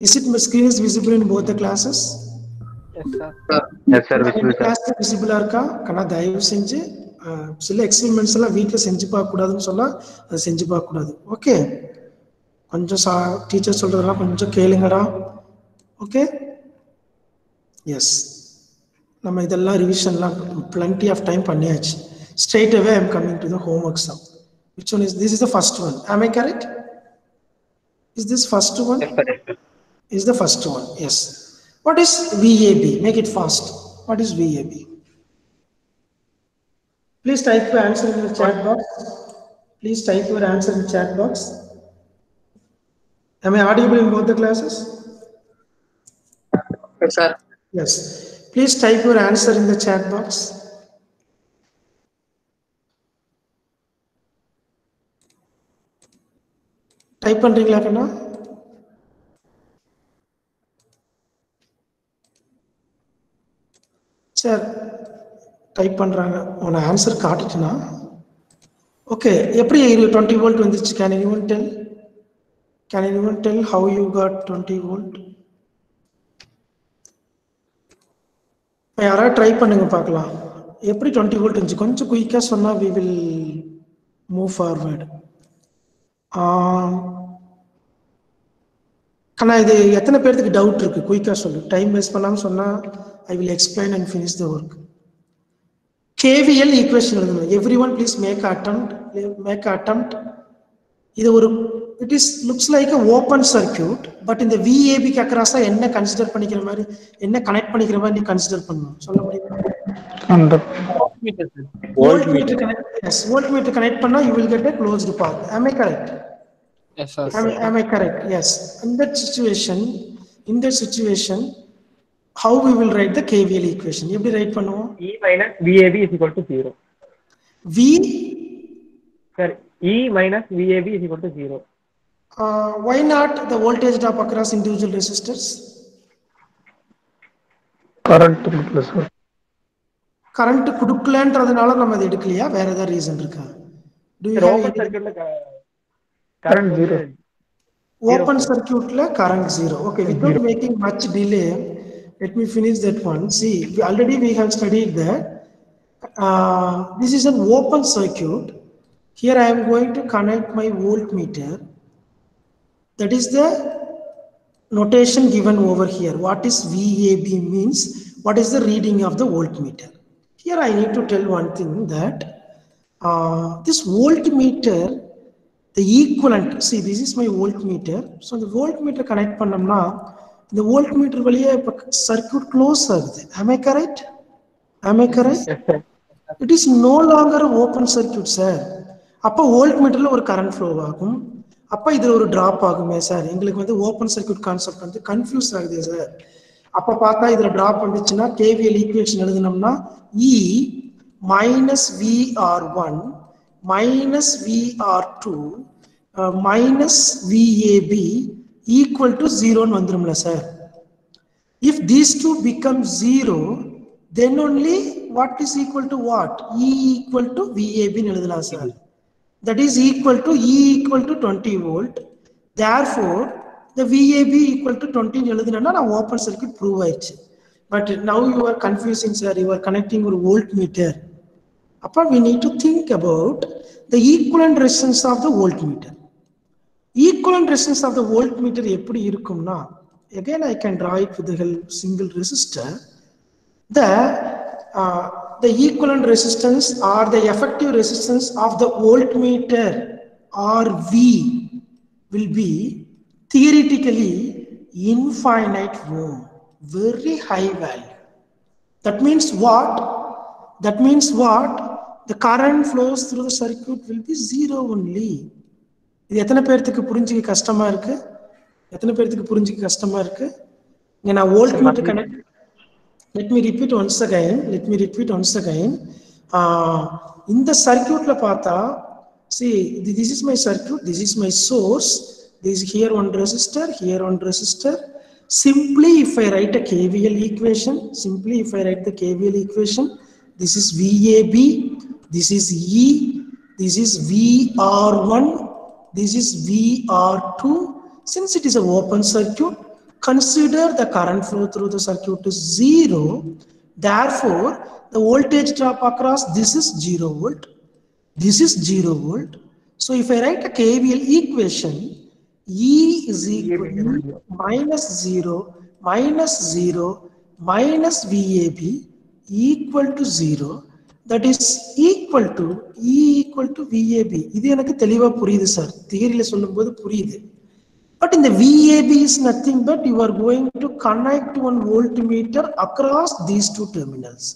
Is it my screen is visible in both the classes? இருக்கா கண்ணா தயவு செஞ்சு சில எக்ஸ்பெரிமெண்ட்ஸ் எல்லாம் வீட்டில் செஞ்சு பார்க்க கூடாதுன்னு சொன்னா அதை செஞ்சு பார்க்க கூடாது ஓகே கொஞ்சம் சா டீச்சர் சொல்றதெல்லாம் கொஞ்சம் கேளுங்கடா ஓகே எஸ் நம்ம இதெல்லாம் ரிவிஷன்லாம் plenty ஆஃப் டைம் பண்ணியாச்சு straight away I'm coming to the homework some which one is this is the first one am i correct? Is this first one is the first one. Yes. What is VAB? Make it fast. What is VAB? Please type your answer in the chat box. Please type your answer in the chat box. Am I audible in both the classes? Yes, sir. Yes. Please type your answer in the chat box. Type பண்றீங்களா கண்ணா sir type பண்ணுறாங்க உன answer காட்டுச்சுன்னா okay எப்படி twenty volt வந்துச்சு? Can anyone tell can anyone tell how you got twenty volt யாராவது try பண்ணுங்க பார்க்கலாம். எப்படி டுவெண்ட்டி வோல்ட் இருந்துச்சு? கொஞ்சம் குயிக்காக சொன்னால் வி வில் மூவ் ஃபார்வேர்டு கண்ணா இது எத்தனை பேர்த்துக்கு டவுட் இருக்குது குயிக்காக சொல்லு. டைம் வேஸ்ட் பண்ணாமல் சொன்னால் I will explain and finish the work KVL equation எழுதணும் everyone please make attempt make attempt இது ஒரு it is looks like a open circuit but இந்த விஏபிக்கு அக்ராஸா என்ன கன்சிடர் பண்ணிக்கிற மாதிரி என்ன கனெக்ட் பண்ணிக்கிற மாதிரி நீ கன்சிடர் பண்ணணும். சொல்ல முடியுமா? கனெக்ட் பண்ணா you will get a closed path. Am i correct? Yes sir am, am i correct? Yes. In that situation in that situation how we will write the kvl equation எப்படி write பண்ணுவோம் E minus VAB is equal to zero. v Sir, E minus VAB is equal to zero. uh, why not the voltage drop across individual resistors current கொடுக்கல sir current கொடுக்கலன்றதுனால நம்ம அதை எடுக்கலையா வேற ஏதாவது reason இருக்கா do you Sir, have open any- circuit ல க- Current zero. Open சர்க்கியூட்ல current zero okay without making much delay let me finish that one. See, we already we have studied that. Uh, this is an open circuit. Here I am going to connect my voltmeter. That is the notation given over here. What is VAB means? What is the reading of the voltmeter? Here I need to tell one thing that uh, this voltmeter, the equivalent, see this is my voltmeter. So the voltmeter connect panamna, இந்த voltmeter வழியா இப்ப circuit close ஆகுது. Am i correct? Am i correct? Yes, sir. It is no longer open circuit sir அப்போ volt மீட்டர்ல ஒரு current flow ஆகும். அப்போ இதுல ஒரு டிராப் ஆகுமே சார் எங்களுக்கு வந்து ஓப்பன் சர்க்கியூட் கான்செப்ட் வந்து கன்ஃபியூஸ் ஆகுது சார் அப்ப பார்த்தா இதுல டிராப் வந்துச்சுன்னா KVL equation எழுதினோம்னா E minus VR one minus VR two minus VAB equal to ஜீரோன்னு வந்துரும்ல sir if these two become zero then only what is equal to what e equal to vab ன்னு எழுதலாம் sir that is equal to e equal to 20 volt therefore the vab equal to 20 ன்னு எழுதுனா நான் open circuit prove ஆயிடுச்சு but now you are confusing sir you are connecting ஒரு volt metre அப்ப we need to think about the equivalent resistance of the voltmeter equivalent resistance of the voltmeter எப்படி இருக்கும்னா again I can draw it with the help single resistor the uh, the equivalent resistance or the effective resistance of the voltmeter or V will be theoretically infinite ohm very high value that means what that means what the current flows through the circuit will be zero only இது எத்தனை பேர்த்துக்கு புரிஞ்சுக்க கஷ்டமா இருக்கு எத்தனை பேர்த்துக்கு புரிஞ்சுக்க கஷ்டமா இருக்கு இங்க நான் voltmeter connect let me repeat once again let me repeat once again இந்த சர்க்கியூட்ல பார்த்தா see this is my circuit this is my source this is here one resistor here one resistor simply if i write a kvl equation simply if i write the kvl equation this is vab this is e this is vr1 this is vr2 since it is an open circuit consider the current flow through the circuit is zero. Therefore the voltage drop across this is zero volt. This is zero volt. So if i write a kvl equation e is equal to minus zero minus zero minus vab equal to zero that is equal to e equal to vab இது எனக்கு தெளிவா புரியுது sir தியரியில சொல்லும்போது புரியுது. But இந்த VAB is nothing but you are going to connect one voltmeter across these two terminals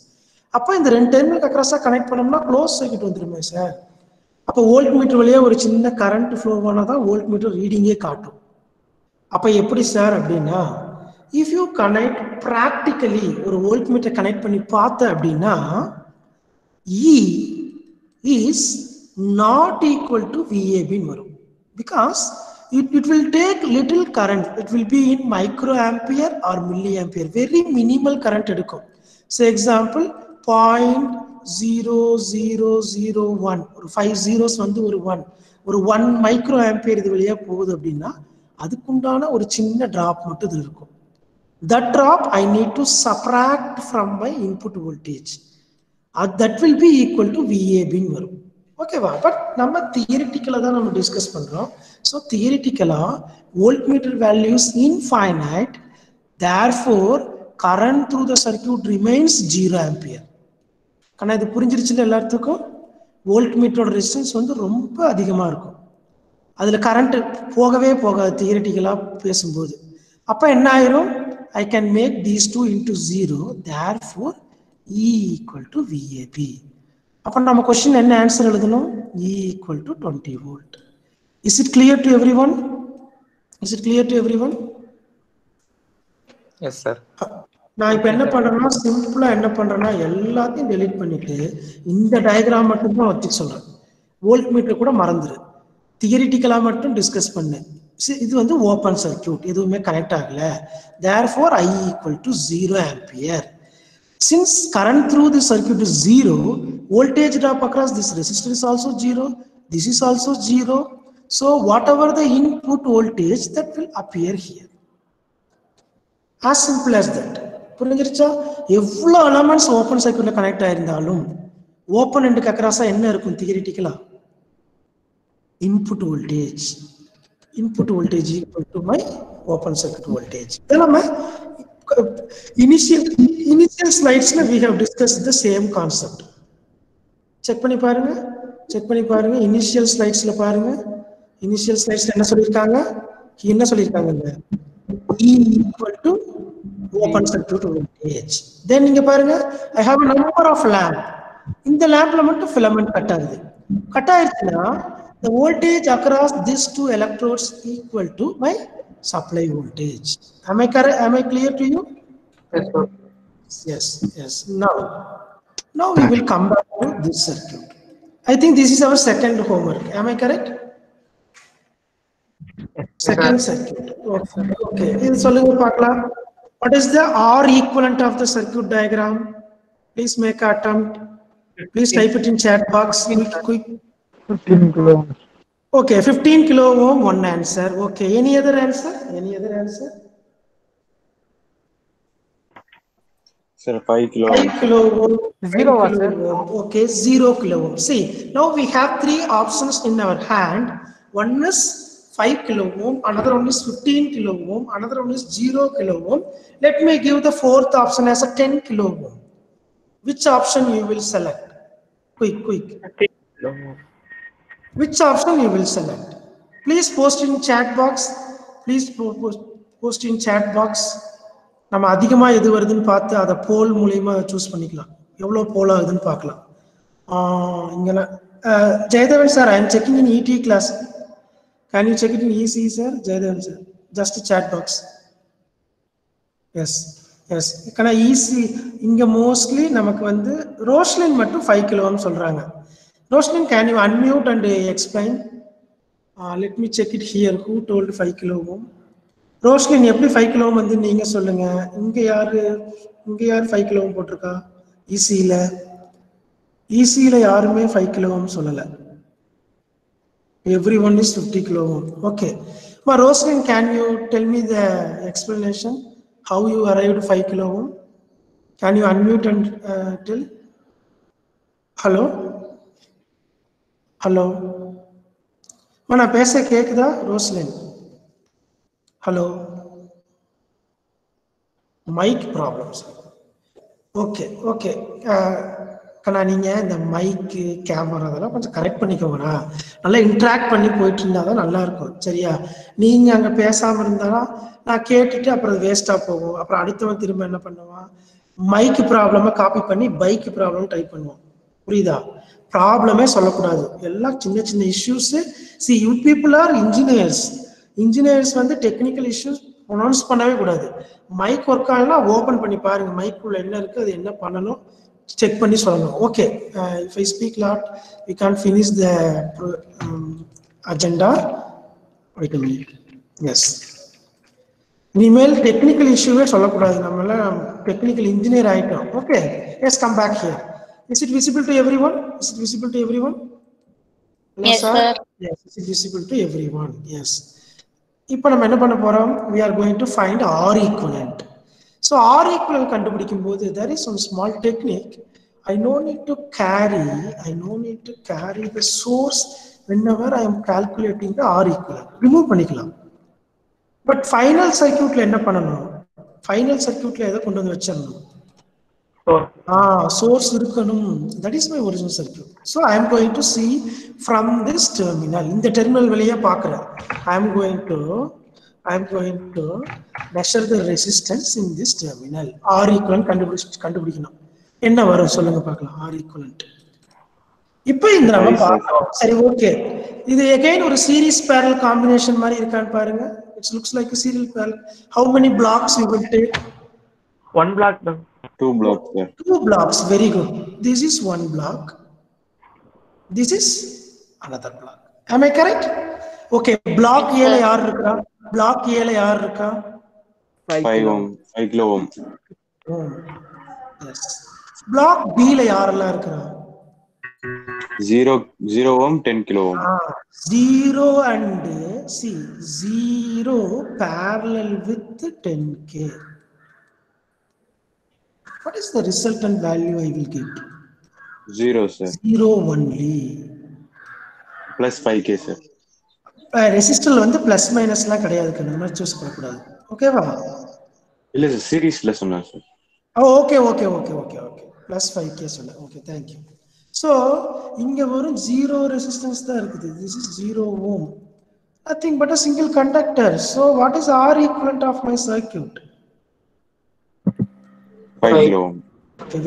அப்போ இந்த ரெண்டு டெர்மினல் அக்ராஸா கனெக்ட் பண்ணோம்னா க்ளோஸ் சர்க்கியூட் வந்துருமே சார் அப்போ வோல்ட் மீட்டர் வழியாக ஒரு சின்ன கரண்ட் ஃப்ளோ தான் வோல்ட் மீட்டர் ரீடிங்கே காட்டும். அப்போ எப்படி சார் அப்படின்னா இஃப் யூ கனெக்ட் ப்ராக்டிக்கலி ஒரு வோல்ட் மீட்டர் கனெக்ட் பண்ணி பார்த்த அப்படின்னா E is not equal to விஏபின்னு வரும் because it, it will take little current it will be in microampere or milliampere very minimal current எடுக்கும் so example point zero zero zero one ஒரு five zeros வந்து ஒரு one ஒரு one micro ampere இது வழியா போகுது அப்படின்னா அதுக்குண்டான ஒரு சின்ன டிராப் மட்டும் இது இருக்கும் that drop I need to subtract from my input voltage. Uh, that will be equal to விஏபின்னு வரும் ஓகேவா பட் நம்ம தியரிட்டிக்கலாக தான் நம்ம டிஸ்கஸ் பண்ணுறோம் so தியரிட்டிக்கலாக voltmeter values infinite therefore current through the circuit remains zero ampere ஆனால் இது புரிஞ்சிருச்சுல எல்லாத்துக்கும்? வோல்ட் மீட்டரோட ரெசிஸ்டன்ஸ் வந்து ரொம்ப அதிகமாக இருக்கும். அதில் கரண்ட் போகவே போகாது தியரிட்டிக்கலாக பேசும்போது. அப்போ என்ன ஆயிரும்? I can make these two into zero therefore E equal to VAB அப்போ நம்ம கொஸ்டின் என்ன ஆன்சர் எழுதணும்? E equal to twenty volt is it clear to everyone is it clear to everyone yes sir நான் இப்போ என்ன பண்றேன்னா சிம்பிளா என்ன பண்றேன்னா எல்லாத்தையும் டெலீட் பண்ணிட்டு இந்த டயக்ராம் மட்டும் தான் வச்சு சொல்றேன். வோல்ட் மீட்டர் கூட மறந்துரு. தியரிட்டிக்கலா மட்டும் டிஸ்கஸ் பண்ணு. இது வந்து ஓப்பன் சர்க்கியூட் எதுவுமே கனெக்ட் ஆகல. Therefore I equal to zero ampere Since current through the circuit is zero, voltage drop across this resistor is also zero, this is also zero. So whatever the input voltage that will appear here. as simple as that. புரிஞ்சிருச்சா? எவ்வளோ elements open சர்க்கியூட்ல connect ஆயிருந்தாலும் open எண்டுக்கு அக்ராஸா என்ன இருக்கும் தியரிட்டிக்கலா input voltage input voltage equal to my open circuit voltage இதை நம்ம initial initial ஸ்லைட்ஸ்ல we have discuss the same concept check பண்ணி பாருங்க. செக் பண்ணி பாருங்க. இனிஷியல் ஸ்லைட்ஸ்ல பாருங்க. இனிஷியல் ஸ்லைட்ஸ்ல என்ன சொல்லியிருக்காங்க? என்ன சொல்லியிருக்காங்க E equal to open circuit voltage. Then நீங்க பாருங்க. I have a number of lamp. இந்த லேம்ப்ல மட்டும் filament கட் ஆகுது. கட் ஆயிருச்சுன்னா the voltage across these two electrodes equal to my supply voltage. Am I correct? Am I clear to you? Yes, sir. Yes, yes. Now, now we will come back to this circuit. I think this is our second homework. Am I correct? Second circuit. Okay. okay. In Solungu Pakla, what is the R equivalent of the circuit diagram? Please make an attempt. Please type it in chat box. Quick. 15 kilo. Okay, 15 kilo ohm, one answer. Okay, any other answer? Any other answer? Sir, 5 kilo. ohm. 5 kilo ohm. Zero, five sir. kilo ohm. Okay, 0 kilo ohm. See, now we have three options in our hand. One is 5 kilo ohm, another one is 15 kilo ohm, another one is 0 kilo ohm. Let me give the fourth option as a 10 kilo ohm. Which option you will select? Quick, quick. Which option you will select? Please post in chat box. Please post, in chat box. நம்ம அதிகமா எது வருதுன்னு பார்த்து அதை போல் மூலியமா choose பண்ணிக்கலாம். எவ்வளவு போல் ஆகுதுன்னு பார்க்கலாம். இங்கே Jayadevan sir I am checking in ED class can you check it in EC sir Jayadevan sir just chat box yes yes ஏன்னா ஈஸி இங்க மோஸ்ட்லி நமக்கு வந்து ரோஸ்லின் மட்டும் ஃபைவ் கிலோன்னு சொல்றாங்க Roslyn can you unmute and explain let me check it here who told five கிலோவும் Roslyn எப்படி five kilo வந்து நீங்க சொல்லுங்க. இங்க யாரு இங்க யார் ஃபைவ் கிலோவும் போட்டிருக்கா? ஈசியில ஈசியில யாருமே ஃபைவ் கிலோவும் சொல்லல. எவ்ரி ஒன் இஸ் ஃபிஃப்டி கிலோவும் okay Ma Roslyn, can you tell me the explanation? How you arrived 5 kilo ohm? Can unmute and tell hello hello நான் பேச கேக்குதா? Roslyn. Hello mic problems okay okay கண்ணா நீங்கள் இந்த மைக்கு camera அதெல்லாம் கொஞ்சம் correct பண்ணிக்கோங்கண்ணா. நல்லா interact பண்ணி போயிட்டு இருந்தால் தான் நல்லாயிருக்கும் சரியா? நீங்கள் அங்கே பேசாமல் இருந்தாலும் நான் கேட்டுட்டு அப்புறம் வேஸ்ட்டாக போகும். அப்புறம் அடுத்தவன் திரும்ப என்ன பண்ணுவான்? மைக்கு ப்ராப்ளமாக காப்பி பண்ணி பைக்கு ப்ராப்ளம் டைப் பண்ணுவான். புரியுதா? ப்ராப்ளமே சொல்லக்கூடாது. எல்லாம் சின்ன சின்ன issues see you people are engineers engineers வந்து டெக்னிக்கல் இஷ்யூஸ் ப்ரொனவுன்ஸ் பண்ணவே கூடாது. மைக் ஒர்க் ஆகலாம் ஓப்பன் பண்ணி பாருங்க. மைக்குள்ள என்ன இருக்கு அது என்ன பண்ணணும் செக் பண்ணி சொல்லணும். Okay if I speak lot we can finish the agenda wait minute yes இனிமேல் டெக்னிக்கல் இஷ்யூவே சொல்லக்கூடாது. நம்ம டெக்னிக்கல் இன்ஜினியர் ஆகிட்டோம் okay yes come back here is it visible to everyone is it visible to everyone Yes, sir. Yes, it is visible to everyone. Yes. இப்போ நம்ம என்ன பண்ண போறோம் we are going to find r equivalent so r equivalent கண்டுபிடிக்கும் போது there is some small technique i no need to carry i no need to carry the source whenever i am calculating the r equivalent remove பண்ணிக்கலாம் but final சர்க்கியூட்ல என்ன பண்ணணும் final சர்க்கியூட்ல எதை கொண்டு வந்து வச்சிடணும் Source. சோர்ஸ் இருக்கணும். That is my original circuit so I am going to see from this terminal இந்த டெர்மினல் வழியா பார்க்குறேன். I am going to I am going to measure the resistance in this terminal R equivalent கண்டுபிடிச்சு கண்டுபிடிக்கணும். என்ன வரும் சொல்லுங்க பார்க்கலாம். R equivalent இப்போ இந்த நம்ம பார்க்கலாம் சரி. ஓகே இது எகைன் ஒரு சீரிஸ் பேரல் காம்பினேஷன் மாதிரி இருக்கான்னு பாருங்க. It's looks like serial parallel how many blocks you will take One block தான் Two blocks, sir. two blocks very good this is one block this is another block am i correct okay block a ல யார் இருக்கா block a ல யார் இருக்கா Five ohm, five kilo ohm. yes block b ல யாரெல்லாம் இருக்கா Zero, zero ohm, ten kilo ohm. zero and see zero parallel with 10k what is the resultant value i will get? Zero, sir. zero only. Plus five K, sir. ரெசிஸ்டர்ல வந்து plus மைனஸ்லாம் கிடையாது நம்ம choose பண்ணக்கூடாது. ஓகேவா இல்ல sir சீரீஸ்ல சொன்னேன் sir okay okay okay okay okay plus five K சொன்னேன். Okay thank you so இங்கே வெறும் ஜீரோ ரெசிஸ்டன்ஸ் தான் இருக்குது. This is zero ohm nothing but a single conductor so what is R equivalent of my circuit five kilo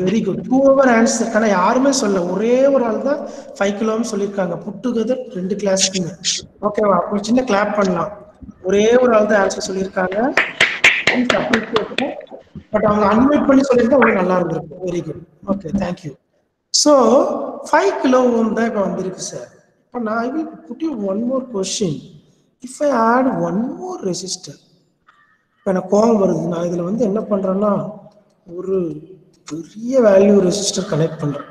very good to over answer ஆனால் யாருமே சொல்ல ஒரே ஒரு ஆள் தான் ஃபைவ் கிலோன்னு சொல்லியிருக்காங்க. புட்டுகதர் ரெண்டு கிளாஸ்க்குங்க ஓகேவா அப்போ சின்ன கிளாப் பண்ணலாம். ஒரே ஒரு ஆள் தான் ஆன்சர் சொல்லியிருக்காங்க. பட் அவங்க அன்மியூட் பண்ணி சொல்லியிருந்தா உங்களுக்கு நல்லா இருந்திருக்கும். Very good okay thank you so five kilo ohm தான் இப்போ வந்திருக்கு சார் இப்போ நான் I will put you one more question if I add one more resistor இப்போ எனக்கு கோவம் வருது. நான் இதில் வந்து என்ன பண்ணுறேன்னா ஒரு பெரிய வேல்யூ ரெசிஸ்டர் கனெக்ட் பண்ணுறேன்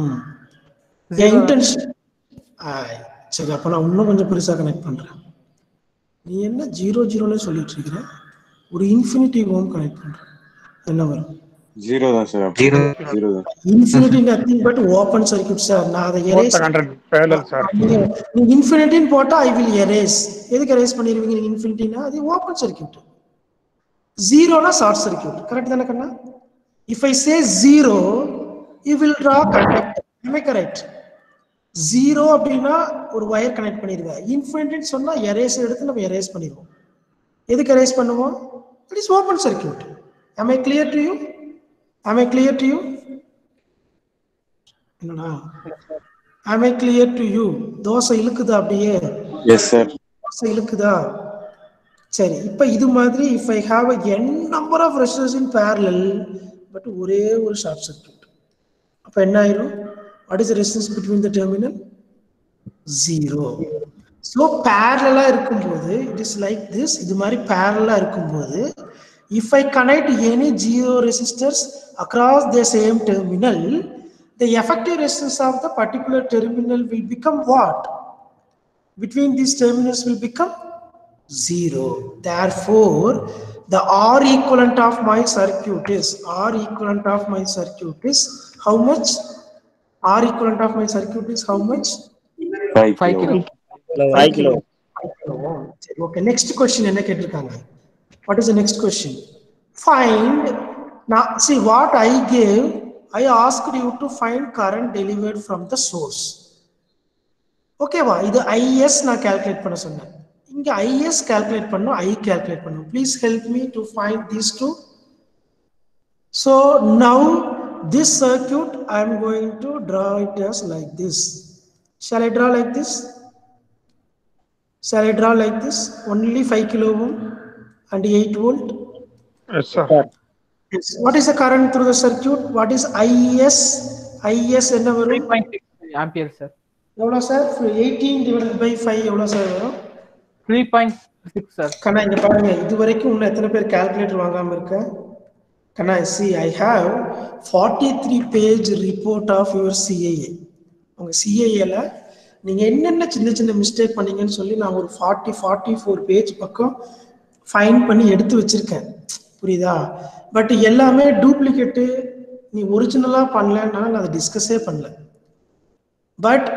ம். என் இன்டென்ஷன் சரி அப்போ நான் இன்னும் கொஞ்சம் பெருசாக கனெக்ட் பண்ணுறேன் நீ என்ன ஜீரோ ஜீரோன்னு சொல்லிட்டு இருக்கிற? ஒரு இன்ஃபினிட்டி ஓம் கனெக்ட் பண்ணுறேன் என்ன வரும்? ஜீரோ தான் சார் ஜீரோ ஜீரோ தான். Infinity nothing but open circuit sir நான் அதை எரேஸ் நீங்க நீங்க இன்ஃபினிட்டின்னு போட்டா ஐ வில் எரேஸ் எதுக்கு எரேஸ் பண்ணிருவீங்க நீங்க இன்ஃபினிட்டினா அது ஓப்பன் சர்க்யூட் ஜீரோனா ஷார்ட் சர்க்யூட் கரெக்ட் தானே கண்ணா? If I say zero you will draw conductor correct zero அப்படின்னா ஒரு ஒயர் கனெக்ட் பண்ணிடுவேன் இன்ஃபினிட்டின்னு சொன்னா எரேஸ் எடுத்து நம்ம எரேஸ் பண்ணிடுவோம். எதுக்கு எரேஸ் பண்ணுவோம்? It is open circuit am i clear to you? Am i clear to you? என்னடா am i clear to you? Dosa இழுக்குதா அப்படியே? எஸ் சார் தோசை இழுக்குதா? சரி இப்போ இது மாதிரி if I have a N number of resistors in parallel but ஒரே ஒரு short circuit அப்போ என்ன ஆயிரும் what is resistance between the terminal zero so பேரலாக இருக்கும்போது இட் இஸ் லைக் திஸ் இது மாதிரி பேரலாக இருக்கும்போது if I connect any zero resistors across the same terminal the effective resistance of the particular terminal will become what between these terminals will become 0. Therefore, the R equivalent of my circuit is, R equivalent of my circuit is how much? R equivalent of my circuit is how much? 5 kilo. 5 kilo. Okay, next question. What is the next question? Find, now see what I gave, I asked you to find current delivered from the source. Okay. இது This IES. Calculate calculate இங்க IS calculate பண்ணும் ஐ calculate பண்ணும் please help me to find these two so now this circuit I am going to draw it as like this shall I draw like this shall I draw like this only five kilo ohm and eight volt Yes, sir. What is the current through the circuit what is IS IS என்ன வரும் 3.6 ampere sir எவ்வளோ sir eighteen divided by five எவ்வளோ sir வரும் three point six sir கண்ணா இங்க பாருங்க. இது வரைக்கும் இன்னும் எத்தனை பேர் கால்குலேட்டர் வாங்காம இருக்க? கண்ணா see I have forty three page report of your CAA உங்க சிஏஏல நீங்க என்னென்ன சின்ன சின்ன மிஸ்டேக் பண்ணீங்கன்னு சொல்லி நான் ஒரு ஃபார்ட்டி ஃபார்ட்டி ஃபோர் பேஜ் பக்கம் ஃபைன் பண்ணி எடுத்து வச்சிருக்கேன். புரியுதா? பட் எல்லாமே டூப்ளிகேட்டு நீ ஒரிஜினலாக பண்ணலன்னா நான் அதை டிஸ்கஸே பண்ணல. But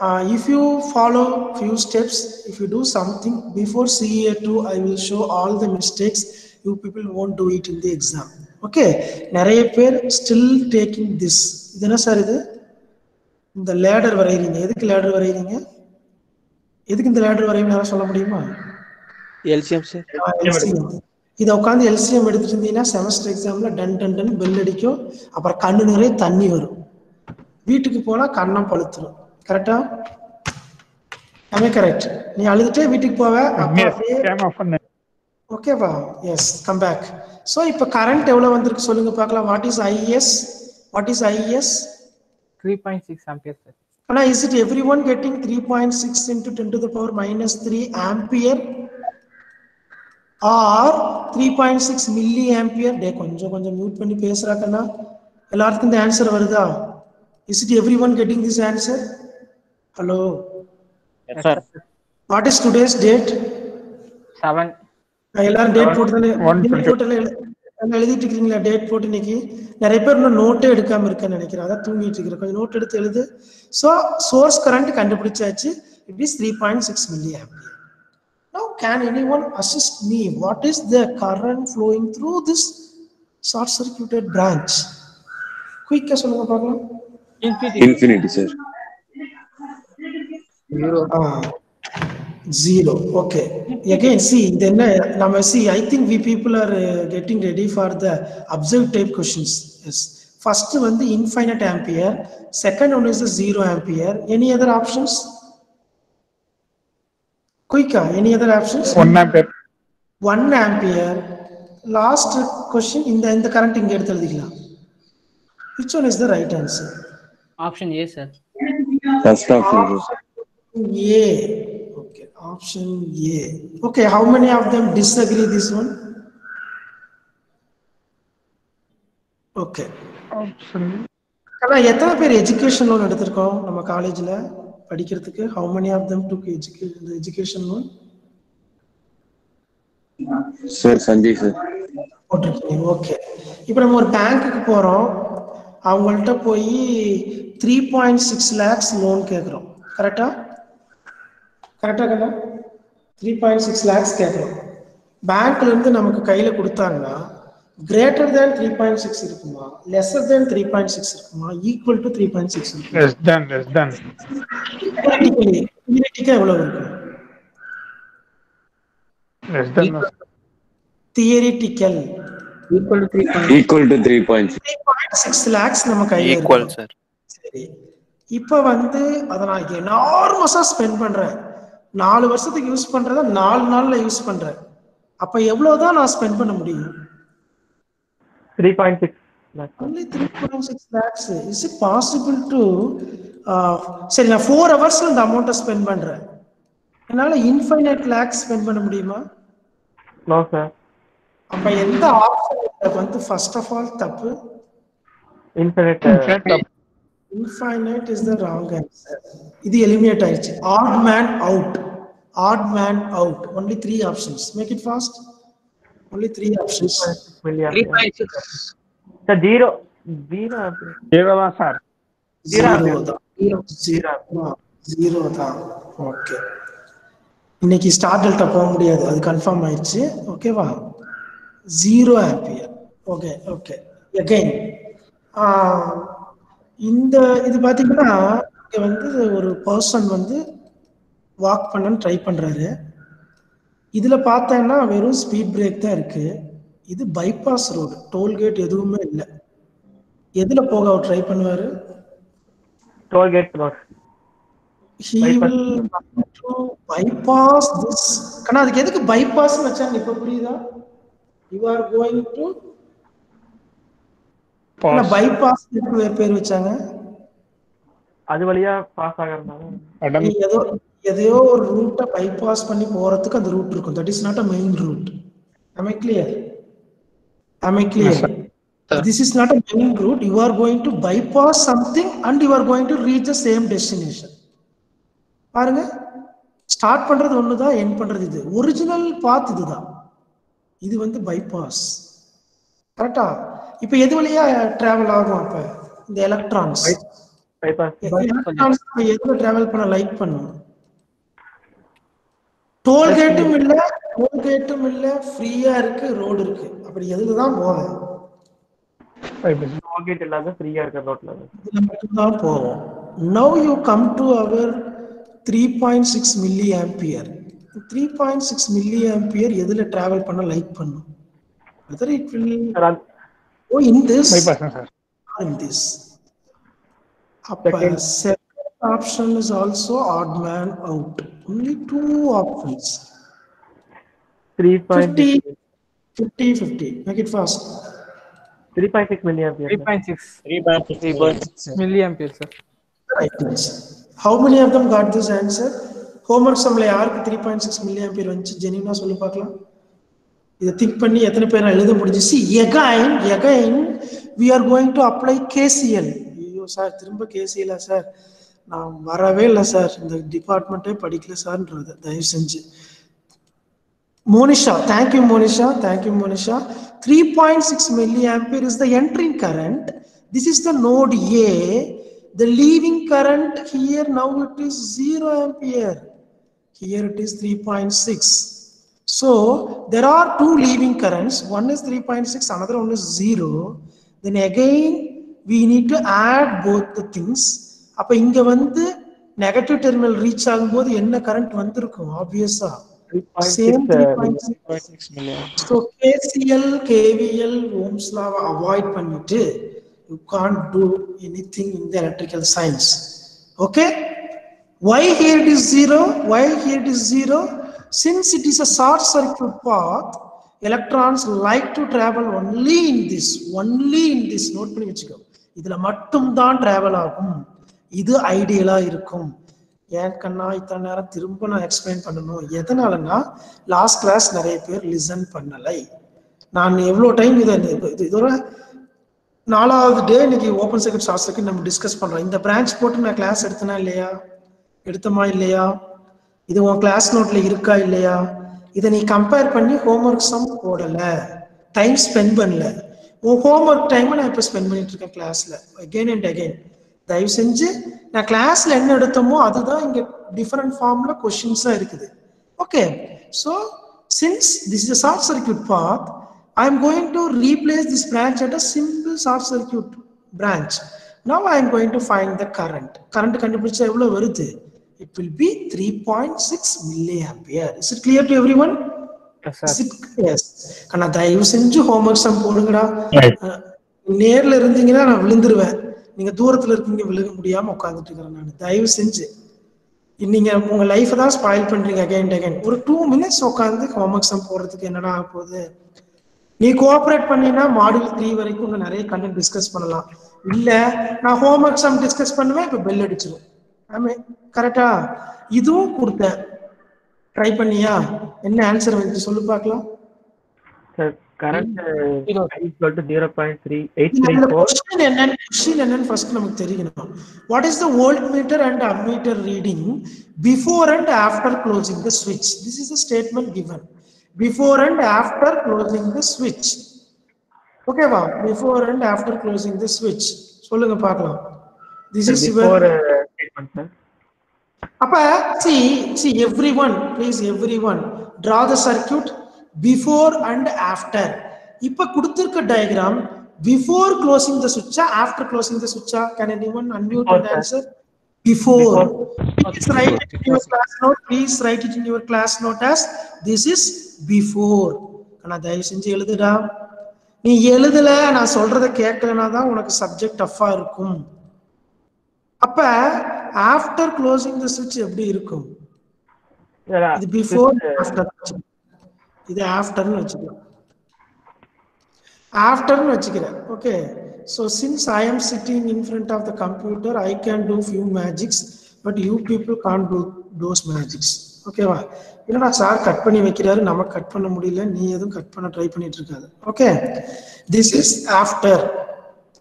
uh, if you follow few steps, if you do something before CA2, I will show all the mistakes. You people won't do it in the exam. Okay. நிறைய பேர் still taking this. இது என்ன sir இது இந்த ladder வரைகிறீங்க எதுக்கு ladder வரைகிறீங்க எதுக்கு இந்த ladder வரையும் யாரும் சொல்ல முடியுமா எல்சிஎம் சார் LCM. இதை உட்காந்து எல்சிஎம் எடுத்துட்டு இருந்தீங்கன்னா செமஸ்டர் எக்ஸாம்ல டன் டன் டன் பெல் அடிக்கும் அப்புறம் கண்ணு நிறைய தண்ணி வரும் வீட்டுக்கு போனா கண்ணம் பழுத்துரும் கரெக்டா எல்லாமே கரெக்ட் நீ அழுதுட்டே வீட்டுக்கு போவ. ஓகேவா எஸ் கம் பேக் ஸோ இப்போ கரண்ட் எவ்வளவு வந்திருக்கு சொல்லுங்க பார்க்கலாம். What is IS what is IS 3.6 ampere sir. ஆனா is it every one getting three point six into ten to the power minus three ampere or three point six milli ampere டே கொஞ்சம் கொஞ்சம் mute பண்ணி பேசுறாக்கண்ணா. எல்லாத்துக்கும் இந்த answer வருதா? Is it every one getting this answer hello yes sir what is today's date 7 எல்லாரும் date போட்டு எழுதிட்டு இருக்கீங்களா டேட் போட்டு இன்னைக்கு? நிறைய பேர் இன்னும் நோட்டே எடுக்காம இருக்கேன்னு நினைக்கிறேன். அதான் தூங்கிட்டு இருக்கிறேன். கொஞ்சம் நோட் எடுத்து எழுது. ஸோ சோர்ஸ் கரண்ட் கண்டுபிடிச்சாச்சு. It is three point six milli ampere Now, can anyone assist me? What is the current flowing through this short circuited branch? Quick சொல்லுங்க பார்க்கலாம். Sir. Ah, zero. Okay. Again, see, then uh, see, I think we people are uh, getting ready for the observed type questions. Yes. First one, the infinite ampere. Second one is the zero ampere. Any other options? Quick, uh, any other options? One ampere. One ampere. Last question, in the, in the current எழுதிக்கலாம். Which one is the right answer? option a sir First option, sir. A. Okay, option A. Okay, how many of them disagree this one? Okay. Option. ஆனா எத்தனை பேர் education loan எடுத்திருக்கோம் நம்ம காலேஜ்ல படிக்கிறதுக்கு how many of them took education education loan Sir, Sanjay, sir. போட்டிருக்கீங்க okay இப்போ நம்ம ஒரு பேங்க்குக்கு போறோம் அவங்கள்ட்ட போய் three point six lakhs loan கேட்குறோம் கரெக்டா கரெக்டா கண்ணா த்ரீ பாயிண்ட் சிக்ஸ் லேக்ஸ் கேட்குறோம் பேங்க்ல இருந்து நமக்கு கையில கொடுத்தாங்கன்னா greater than three point six இருக்குமா? Lesser than three point six இருக்குமா? Equal to three point six இருக்குமா? எவ்வளவு இருக்கும். Theoretical equal to 3.6 Equal to 3.6. Three point six lakhs நம்ம கையில ஈக்குவல். சார் சரி. இப்போ வந்து அதை நான் எனார்மஸா ஸ்பெண்ட் பண்றேன். நாலு வருஷத்துக்கு யூஸ் பண்றத நாலு நாள்ல யூஸ் பண்றேன். அப்ப எவ்வளவுதான் நான் ஸ்பெண்ட் பண்ண முடியும்? Three point six only three point six lakhs is it possible to சரி நான் ஃபோர் ஹவர்ஸ்ல இந்த அமௌண்ட்டை ஸ்பெண்ட் பண்றேன். என்னால இன்ஃபைனைட் லேக்ஸ் ஸ்பெண்ட் பண்ண முடியுமா? நோ சார் அப்ப எந்த ஆப்ஷன் வந்து ஃபர்ஸ்ட் ஆஃப் ஆல் தப்பு. Infinite Infinite. Infinite is the wrong answer இது எலிமினேட் ஆயிடுச்சு odd man out odd man out only three options make it fast only three options million three point six sir zero zero zero தான் sir zero தான் zero zero தான் okay இன்னைக்கு star delta போக முடியாது அது confirm ஆயிடுச்சு ஓகேவா zero ampere okay okay again இந்த இது பார்த்தீங்கன்னா இங்க வந்து ஒரு பர்சன் வந்து வாக் பண்ண ட்ரை பண்றாரு. இதுல பார்த்தேன்னா வெறும் ஸ்பீட் பிரேக் தான் இருக்கு. இது பைபாஸ் ரோடு டோல்கேட் எதுவுமே இல்லை. எதுல போக அவர் ட்ரை பண்ணுவாரு? Toll gate want to bypass. this. கண்ணா அதுக்கு எதுக்கு bypass வச்சாங்க? இப்ப புரியுதா? You are going to எதுக்கு பேர் வச்சாங்க. அது வழியா பாஸ் ஆகிறதுனால. ஏதோ எதையோ ஒரு ரூட்டை பைபாஸ் பண்ணி போறதுக்கு அந்த ரூட் இருக்கும். That is not a main route clear? Am i clear? This is not a main route. You are going to bypass something and you are going to reach the same destination. பாருங்க. Start பண்றது ஒண்ணுதான் end பண்றது இது. Original பாத் இதுதான். இது வந்து bypass கரெக்டா இப்போ எது வழியா டிராவல் ஆகும் அப்ப? இந்த எலக்ட்ரான்ஸ் பைபாஸ் எலக்ட்ரான்ஸ் எதுல டிராவல் பண்ண லைக் பண்ணும் டோல்கேட்டும் இல்ல டோல்கேட்டும் இல்ல ஃப்ரீயா இருக்கு ரோடு இருக்கு. அப்படி எதுல தான் போவேன் டோல்கேட் இல்லாத ஃப்ரீயா இருக்கிற ரோட்ல போவோம் now you come to our three point six milli ampere three point six milli ampere எதுல டிராவல் பண்ண லைக் பண்ணும் will சார் அந்த go in this பைபாஸ் தான் சார் or in this அப்ப second option is also odd man out only two options three point 50 50 50 make it fast three point six million three point six three point three point six milliampere sir right answer how many of them got this answer homework சம்ல யாருக்கு three point six million பேர் வந்துச்சு ஜெனினா சொல்லி பார்க்கலாம் இதை think பண்ணி எத்தனை பேர் எழுத முடிஞ்சிச்சு again again we are going to apply KCL ஐயோ சார் திரும்ப கேசிஎலா சார் நான் வரவே இல்லை சார் இந்த டிபார்ட்மெண்ட்டே படிக்கல சார்ன்றது தயவு செஞ்சு Monisha thank you Monisha thank you Monisha three point six milli ampere is the entering current this is the node A the leaving current here now it is it ampere here it is three point six So there are two leaving currents. One is 3.6, another one is 0. Then again we need to add both the things. அப்ப இங்க வந்து negative terminal reach ஆகும்போது என்ன current வந்திருக்கும் ஆப்வியஸா same three point six six million so KCL KVL ohm's லாவை avoid பண்ணிட்டு you can't do any thing in the electrical science okay why here it is zero why here it is zero since it is a short circuit path electrons like to travel only in this only in this. Note பண்ணி வச்சுக்கோ. இதுல மட்டும் தான் travel ஆகும். இது ஐடியலா இருக்கும். ஏன் கண்ணா இத்தனை நேரம் திரும்ப நான் எக்ஸ்பிளைன் பண்ணணும்? எதனாலன்னா லாஸ்ட் கிளாஸ் நிறைய பேர் லிசன் பண்ணலை. நான் எவ்வளோ டைம் இதை இது இதோட நாலாவது டே இன்னைக்கு ஓப்பன் சர்க்கிட் ஷார்ட் சர்க்கிட் நம்ம டிஸ்கஸ் பண்ணுறோம் இந்த பிரான்ச் போட்டு நான் கிளாஸ் எடுத்தனா இல்லையா? எடுத்தமா இல்லையா? இது உன் கிளாஸ் நோட்ல இருக்கா இல்லையா? இதை நீ கம்பேர் பண்ணி ஹோம்ஒர்க் சம் போடல. டைம் ஸ்பெண்ட் பண்ணல. உன் ஹோம்ஒர்க் டைமை நான் இப்போ ஸ்பெண்ட் பண்ணிட்டு இருக்கேன் கிளாஸ்ல அகைன் அண்ட் அகெயின் தயவு செஞ்சு நான் கிளாஸ்ல என்ன எடுத்தோமோ அதுதான் இங்க டிஃபரெண்ட் ஃபார்ம்ல கொஸ்டின்ஸா இருக்குது. Okay so since this is short circuit path I am going to replace this branch at a simple short circuit branch now I am going to find the current current கண்டுபிடிச்சா எவ்வளோ வருது? It will be three point six milli ampere is it clear to every one yes கண்ணா தயவு செஞ்சு homework sum போடுங்கடா. நேர்ல இருந்தீங்கன்னா நான் விழுந்துருவேன். நீங்க தூரத்துல இருக்கீங்க விழுக முடியாம உட்காந்துட்டு இருக்கிறேன் நான். தயவு செஞ்சு. நீங்க உங்க லைஃப் தான் ஸ்பாயில் பண்றீங்க அகைன் அகைன் ஒரு டூ மினிட்ஸ் உட்காந்து ஹோம்ஒர்க் சம் போடுறதுக்கு என்னடா ஆக போகுது? நீ கோஆபரேட் பண்ணினா மாடியூல் த்ரீ வரைக்கும் நிறைய கண்டென்ட் டிஸ்கஸ் பண்ணலாம். இல்ல நான் ஹோம்ஒர்க் சம் டிஸ்கஸ் பண்ணுவேன் இப்ப பெல் அடிச்சிடும் கரெக்டா இதுவும் கொடுத்தேன். ட்ரை பண்ணியா? என்ன ஆன்சர் வந்து சொல்லு பார்க்கலாம். Sir uh, equal to 0.3834 question என்னன்னு என்னன்னு ஃபர்ஸ்ட் நமக்கு தெரியணும். What is the volt meter and ammeter reading before and after closing the ஸ்விட்ச் this is the statement given before and after closing the ஸ்விட்ச் ஓகேவா before and after closing the ஸ்விட்ச் சொல்லுங்க பார்க்கலாம். திஸ் இஸ் statement sir அப்ப see see everyone please everyone draw the circuit before and after இப்ப கொடுத்திருக்க diagram before closing the switch after closing the switch can anyone unmute and Before, answer before please write it in your class note please write it in your class note as this is before ஆனா தயவு செஞ்சு எழுதுடா நீ எழுதல நான் சொல்றத கேட்கலனா தான் உனக்கு subject டஃபா இருக்கும் அப்ப ஆஃப்டர் க்ளோசிங் த சுவிட்ச் எப்படி இருக்கும்? இது பிஃபோர் ஆஃப்டர் இது ஆஃப்டர்னு வச்சுக்கலாம். ஆஃப்டர்னு வச்சுக்கிறேன். Okay so since I am sitting in front of the computer I can do few magics but you people can't do those magics ஓகேவா இல்லைனா சார் கட் பண்ணி வைக்கிறாரு? நமக்கு கட் பண்ண முடியல. நீ எதுவும் கட் பண்ண ட்ரை பண்ணிட்டு இருக்காது. Okay this is after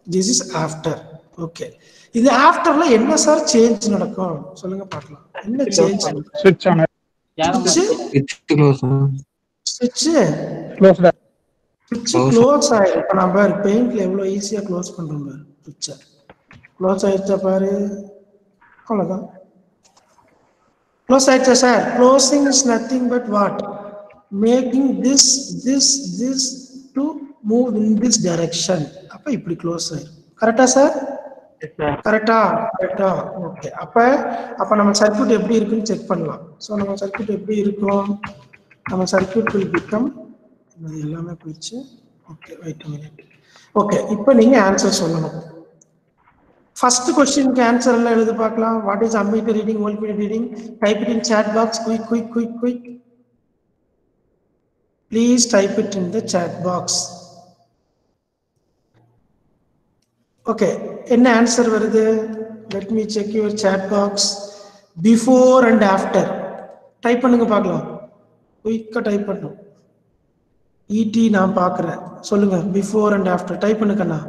this is after okay இது ஆஃப்டர்ல என்ன சார் சேஞ்ச் நடக்கும்? சொல்லுங்க பார்க்கலாம். என்ன சேஞ்ச் switch on. யாரும் சுவிட்ச் சுவிட்ச் closed சுவிட்ச் க்ளோஸ் ஆயிடும் இப்போ நம்ம பாரு பெயிண்ட்ல எவ்வளோ ஈஸியா க்ளோஸ் பண்றோம் பாரு சுவிட்சை க்ளோஸ் ஆயிடுச்சா பாரு? அவ்வளோதான் க்ளோஸ் ஆயிடுச்சா sir closing is nothing but what making this this this to move in this direction அப்போ இப்படி க்ளோஸ் ஆயிடும் கரெக்டா சார். கரெக்டா கரெக்டா ஓகே அப்ப அப்ப நம்ம சர்க்யூட் எப்படி இருக்குன்னு செக் பண்ணலாம். ஸோ நம்ம சர்க்யூட் எப்படி இருக்கும்? நம்ம சர்க்யூட் வில் பிகம் எல்லாமே போயிடுச்சு. ஓகே வெயிட் மினிட் ஓகே இப்போ நீங்க ஆன்சர் சொல்லணும். ஃபர்ஸ்ட் கொஸ்டினுக்கு ஆன்சர் எல்லாம் எழுதி பார்க்கலாம். What is ammeter reading voltmeter reading type it in chat box quick quick quick quick please type it in the chat box okay என்ன ஆன்சர் வருது? Let me check your chat box before and after type பண்ணுங்க பார்க்கலாம். குயிக்காக type பண்ணும். இடி நான் பார்க்குறேன். சொல்லுங்க. பிஃபோர் அண்ட் ஆஃப்டர் டைப் பண்ணுங்கண்ணா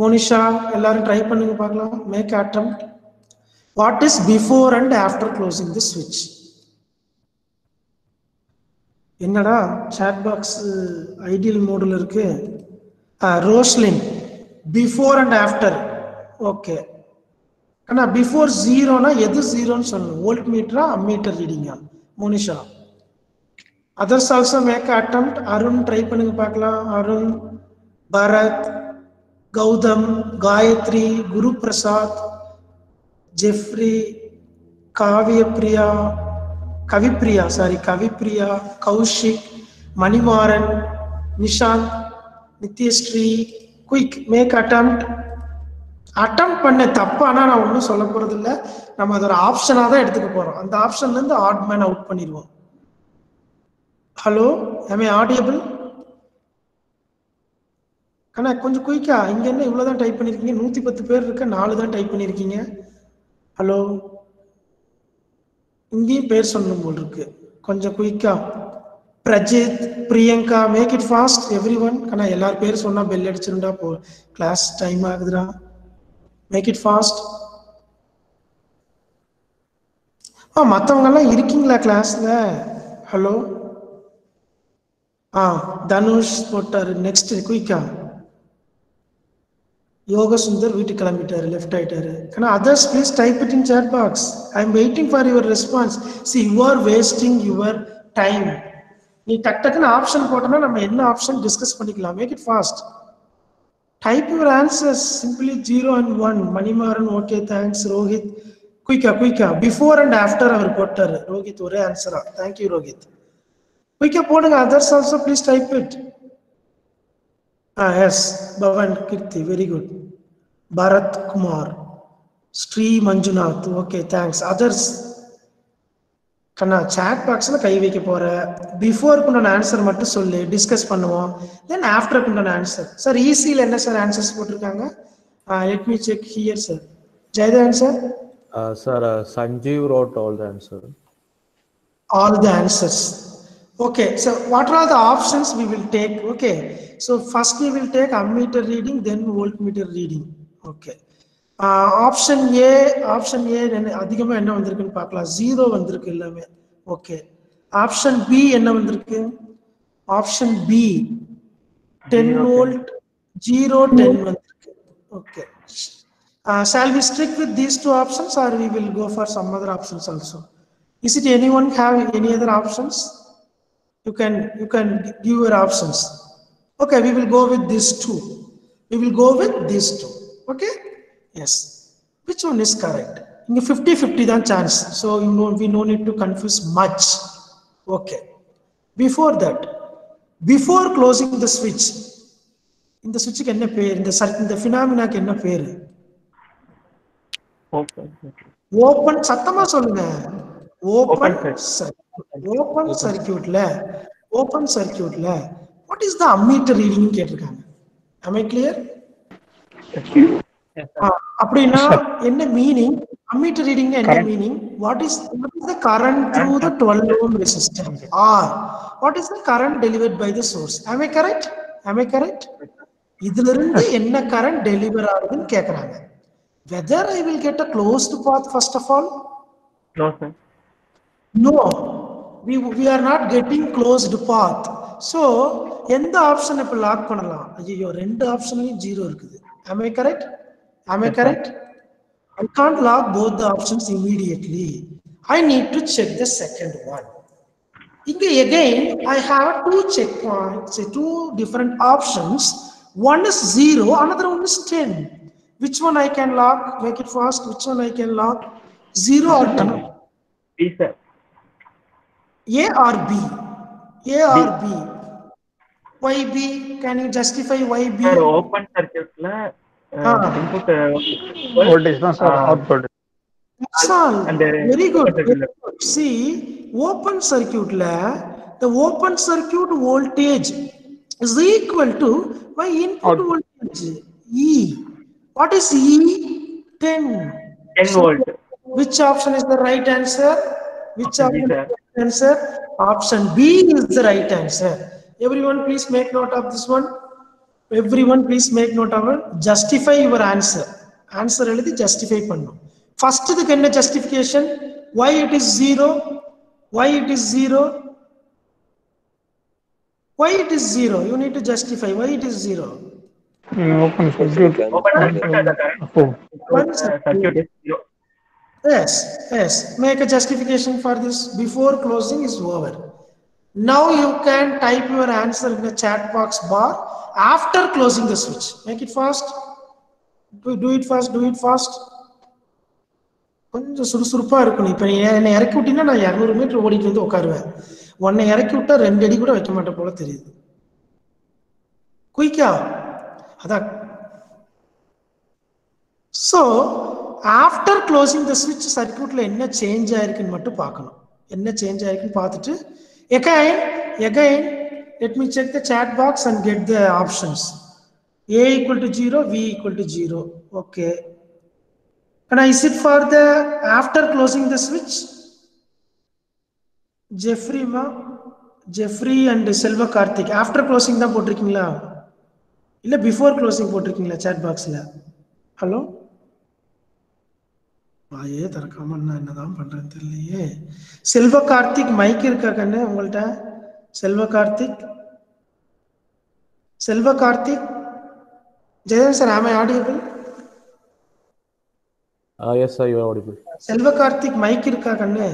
மோனிஷா எல்லாரும் ட்ரை பண்ணுங்க பார்க்கலாம். Make attempt what is before and after closing the ஸ்விட்ச் என்னடா? சேட் பாக்ஸ் ஐடியல் மோடில் இருக்கு. Roslin before and after okay Anna before ஜீரோனா எது ஜீரோன்னு சொல்லணும் வோல்ட் மீட்டரா ammeter ரீடிங்கா Monisha. Others also make attempt Arun try பண்ணுங்க பார்க்கலாம். Arun Bharath Gautham Gayathri Guru Prasad Jeffrey Kaviyapriya Kavipriya sorry Kavipriya Kaushik Manimaran Nishanth Nithyashree quick make attempt attempt பண்ண தப்பானா நான் ஒன்றும் சொல்ல போறது நம்ம அதோட ஒரு ஆப்ஷனாக தான் எடுத்துக்க போறோம். அந்த ஆப்ஷன்ல இருந்து ஆட் மேன் அவுட் பண்ணிடுவோம். ஹலோ எம்ஏ ஆடியபிள் அண்ணா கொஞ்சம் குயிக்கா இங்க என்ன இவ்வளவுதான் டைப் பண்ணிருக்கீங்க? நூத்தி பத்து பேர் இருக்க நாலு தான் டைப் பண்ணிருக்கீங்க. ஹலோ இங்கேயும் பேர் சொல்லணும் போல் இருக்கு. கொஞ்சம் குயிக்கா Prajith Priyanka make it fast every one கண்ணா எல்லார் பேர் சொன்னா பெல் அடிச்சிருந்தா போ. கிளாஸ் டைம் ஆகுதுடா. மேக் இட் ஃபாஸ்ட் ஆ மற்றவங்க எல்லாம் இருக்கீங்களா கிளாஸ்ல ஹலோ ஆ தனுஷ் போட்டார். நெக்ஸ்ட் குயிக்கா யோக சுந்தர் வீட்டுக்கு கிளம்பிட்டாரு. லெஃப்ட் ஆயிட்டாரு. ஆனால் others please type it in chat box I am waiting for your response see you are wasting your time நீ டக் டக்குன்னு ஆப்ஷன் போட்டோன்னா நம்ம என்ன ஆப்ஷன் டிஸ்கஸ் பண்ணிக்கலாம்? Make it fast type your answers simply zero and one Manimaran okay thanks Rohith. குயிக்கா குயிக்கா before and after அவர் போட்டாரு. ரோஹித் ஒரே ஆன்சரா தேங்க்யூ ரோஹித். குயிக்கா போடுங்க. Others also please type it ah yes Pavan Keerthi very good Bharath Kumar Sri Manjunath okay thanks others Kanna chat பாக்ஸில் கை வைக்க போற பிஃபோருக்கு உண்டான ஆன்சர் மட்டும் சொல்லு டிஸ்கஸ் பண்ணுவோம் தென் ஆஃப்டருக்கு உண்டான ஆன்சர் சார் ஈஸியில் என்ன சார் ஆன்சர்ஸ் போட்டிருக்காங்க let me check here sir Jayadevan sir Uh, sir, uh, Sanjeev wrote all the answer. all the answers Okay, so what are the options we will take? Okay, so first we will take ammeter reading, then voltmeter reading. Okay. Uh, option A, option A என்ன அதிகமா என்ன வந்திருக்குன்னு பார்க்கலாம் zero வந்திருக்கு எல்லாமே okay option B என்ன வந்திருக்கு option B ten volt zero ten வந்திருக்கு okay shall we stick with these two options or we will go for some other options also is it anyone have any other options you can you can give your options okay we will go with these two we will go with these two okay yes which one is correct இங்க 50 50 தான் chance so you know we no need to confuse much okay before that before closing the switch இந்த சுவிட்சுக்கு என்ன பேர் இந்த sir இந்த ஃபினாமினாக்கு என்ன பேரு ஓப்பன் ஓபன் சத்தமா சொல்லுங்க ஓபன் Open ஓபன் சர்க்கியூட்ல open சர்க்கியூட்ல what is the ammeter reading கேட்டிருக்காங்க am i clear Yes, ஆ, அப்படின்னா என்ன மீனிங் அம்மீட்டர் ரீடிங்னா என்ன meaning what is what is the current through the 12 ohm resistance or what is the current delivered by the source am i correct? Am i correct? இதுல இருந்து என்ன current deliver ஆகுதுன்னு கேக்குறாங்க. Whether I will get a closed path first of all no we, we are not getting closed path. So, எந்த ஆப்ஷன் இப்ப lock பண்ணலாம்? ஐயோ ரெண்டு ஆப்ஷன்லயும் ஜீரோ இருக்குது. I correct? Am I correct? I can't log both the options immediately. I need to check the second one. Again, I have two checkpoints, two different options. One is 0, another one is 10. Which one I can lock? Make it fast. Which one I can lock? 0 or 10? B, sir. A or B? A or B? Why B? Can you justify why B? Sir, open circuit input voltage, no, sir, output. Excellent. Very good. Good. See, open circuit la, the open circuit voltage is equal to my input voltage E. What is E? 10. 10 volt. Which option is the right answer? Which option is the right answer? Option B is the right answer. Everyone, please make note of this one Everyone, please make note of it. Justify your answer. Answer எழுதி justify பண்ணும். First இதுக்கு என்ன justification? Why it is zero? Why it is zero? Why it is zero? You need to justify why it is zero. Open circuit open One second. Circuit is zero Yes, yes. Make a justification for this before closing is over. Now you can type your answer in the chat box bar after closing the switch. Make it fast. Do, do it fast. Do it fast. கொஞ்சம் சுறுசுறுப்பாக இருக்கணும் இப்போ நீ என்னை இறக்கி விட்டீங்கன்னா நான் இரநூறு மீட்டர் ஓடிட்டு வந்து உட்காருவேன் உன்னை இறக்கி விட்டா ரெண்டு அடி கூட வைக்க மாட்டேன் போல தெரியுது குயிக்கா அதான் ஸோ ஆஃப்டர் க்ளோசிங் த ஸ்விட்ச் சர்க்கியூட்டில் என்ன சேஞ்ச் ஆயிருக்குன்னு மட்டும் பார்க்கணும் என்ன சேஞ்ச் ஆயிருக்குன்னு பார்த்துட்டு Again again let me check the chat box and get the options A equal to zero B equal to zero okay Can I sit for the after closing the switch? Jeffrey ma, Jeffrey and Selva Karthik. After closing தான் போட்டிருக்கீங்களா இல்ல before closing போட்டிருக்கீங்களா chat பாக்ஸ்ல hello வாயே திறக்காம நான் என்னதான் பண்றேன்னு தெரியலையே. செல்வ கார்த்திக் மைக் இருக்கா கண்ணு உங்கள்ட்ட? Selva Karthik? Selva Karthik? Jayan sir am I audible are audible. Selva Karthik mic இருக்கா கண்ணு?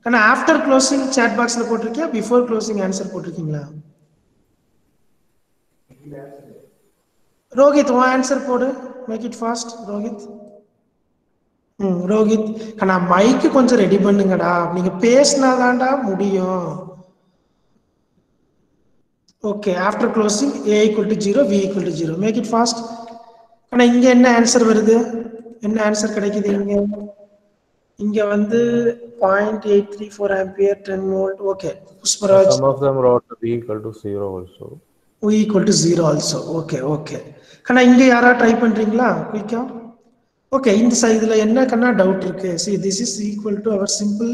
கண்ணா ஆஃப்டர் க்ளோசிங் சாட் பாக்ஸ்ல போட்டிருக்கியா? பிஃபோர் க்ளோசிங் ஆன்சர் போட்டிருக்கீங்களா? ரோஹித் உன் ஆன்சர் போடு. Make it fast Rohith. ம் ரோஹித் கண்ணா மைக்கு கொஞ்சம் ரெடி பண்ணுங்கடா. நீங்க பேசினாதான்டா முடியும். Okay after closing A equal to zero V equal to zero make it fast ஆனால் இங்க என்ன ஆன்சர் வருது? என்ன ஆன்சர் கிடைக்குது இங்க? இங்க வந்து point eight three four ampere ten volt okay Pushparaj Some of them wrote B equal to zero also. Equal to zero also okay okay கண்ணா இங்க யாரா ட்ரை பண்றீங்களா? குயிக்கா ஓகே இந்த சை இதுல என்ன கண்ணா டவுட் இருக்கு see this is equal to our simple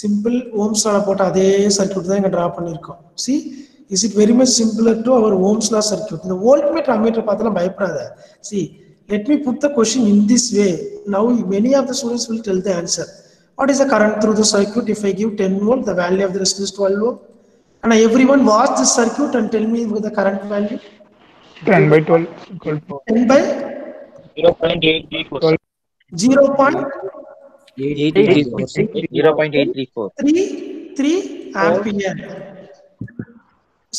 simple ohm's law போட்ட அதே சர்க்யூட் தான் இங்க டிரா பண்ணிருக்கோம் see is it very much similar to our ohms law circuit இந்த வோல்ட்மீட்டர் அம்மீட்டர் பார்த்தலாம் பயப்படாத see let me put the question in this way now many of the students will tell the answer what is the current through the circuit if i give 10 volt the value of the resistance 12 ohm and everyone watch this circuit and tell me with the current value 10 by 12 equal to 10 by 0.834. 0. 0.834. Three three ampere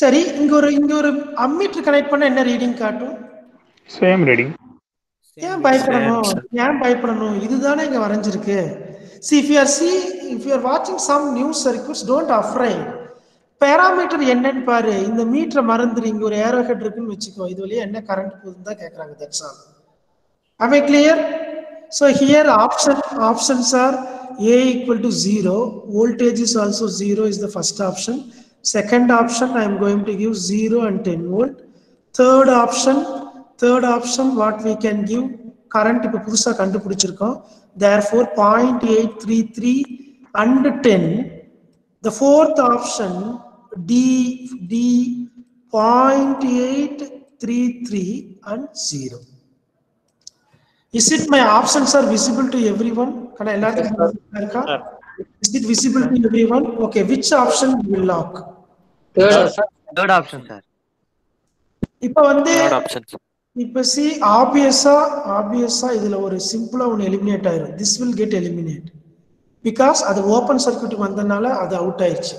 சரி இங்க ஒரு இங்க ஒரு ammeter connect பண்ண என்ன reading காட்டும்? Same reading. ஏன் பயப்படணும்? ஏன் பயப்படணும்? இதுதானே இங்க வரைஞ்சிருக்கு. You are see if you are watching some new circuits don't afraid. Parameter என்னன்னு பாரு. இந்த மீட்டரை மறந்துரு. இங்க ஒரு ஏரோ ஹெட் இருக்குன்னு வச்சுக்கோ. இது வழியா என்ன கரண்ட் போகுதுன்னு தான் கேக்குறாங்க that's all I clear? So here option options are A equal to zero. Voltage is also zero is the first option. Second option I am going to give zero and 10 volt. Third option, third option what we can give current இப்போ புதுசா கண்டுபிடிச்சிருக்கோம் therefore 0.833 and 10 the fourth option D D 0.833 and 0 Is it my options are visible to everyone? Can I alert Is it visible to everyone? Okay, which option will lock? Third option, sir. இப்போ வந்து இப்போ C ஆப்வியஸா ஆப்வியஸா இதுல ஒரு சிம்பிளா ஒன்று eliminate ஆயிரும். This will get eliminate because அது ஓப்பன் சர்க்யூட் வந்தனால அது அவுட் ஆயிருச்சு.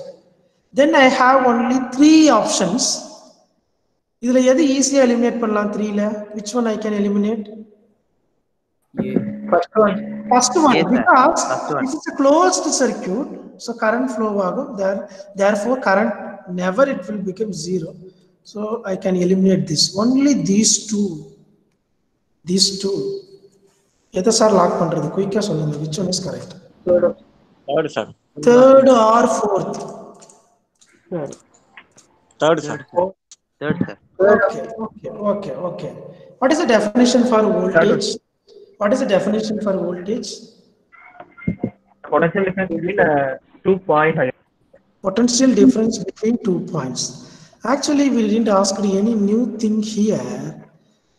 Then I have only three options இதுல எது ஈஸியா எலிமினேட் பண்ணலாம்? த்ரீல which one I can eliminate First one. First one, Yes, sir. because First one. this is a closed circuit, so current flow ஆகும் there therefore current never it will become zero. So I can eliminate this. Only these two. These two. எதை sir lock பண்றது குயிக்கா சொல்லுங்க which one is correct Third, sir. third or fourth Third, sir. Third, sir. okay okay okay okay what is the definition for voltage What is the definition for voltage Potential difference between uh, two point higher. potential difference between two points. Actually, we didn't ask any new thing here.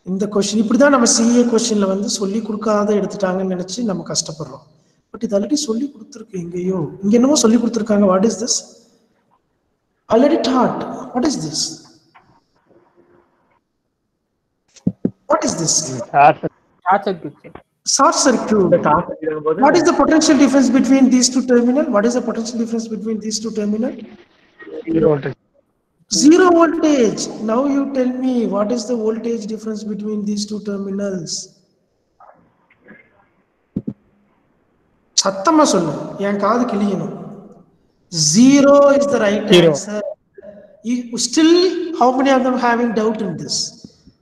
இந்த question இப்படி தான் நம்ம CA கொஸ்டின்ல வந்து சொல்லி கொடுக்காத எடுத்துட்டாங்கன்னு நினைச்சு நம்ம கஷ்டப்படுறோம் பட் இது ஆல்ரெடி சொல்லி கொடுத்துருக்கு எங்கேயோ இங்க என்னமோ சொல்லி கொடுத்துருக்காங்க what is this already dot what is this what is this Short Short circuit, sir. Short circuit Task இருக்கும்போது What is the potential difference between these two terminal? What is the potential difference between these two terminal? zero voltage. Zero voltage. Now you tell me what is the voltage difference between these two terminals? சத்தமா சொல்லு என் காது கிளியணும் zero is the right Zero. answer you, still how many of them having doubt in this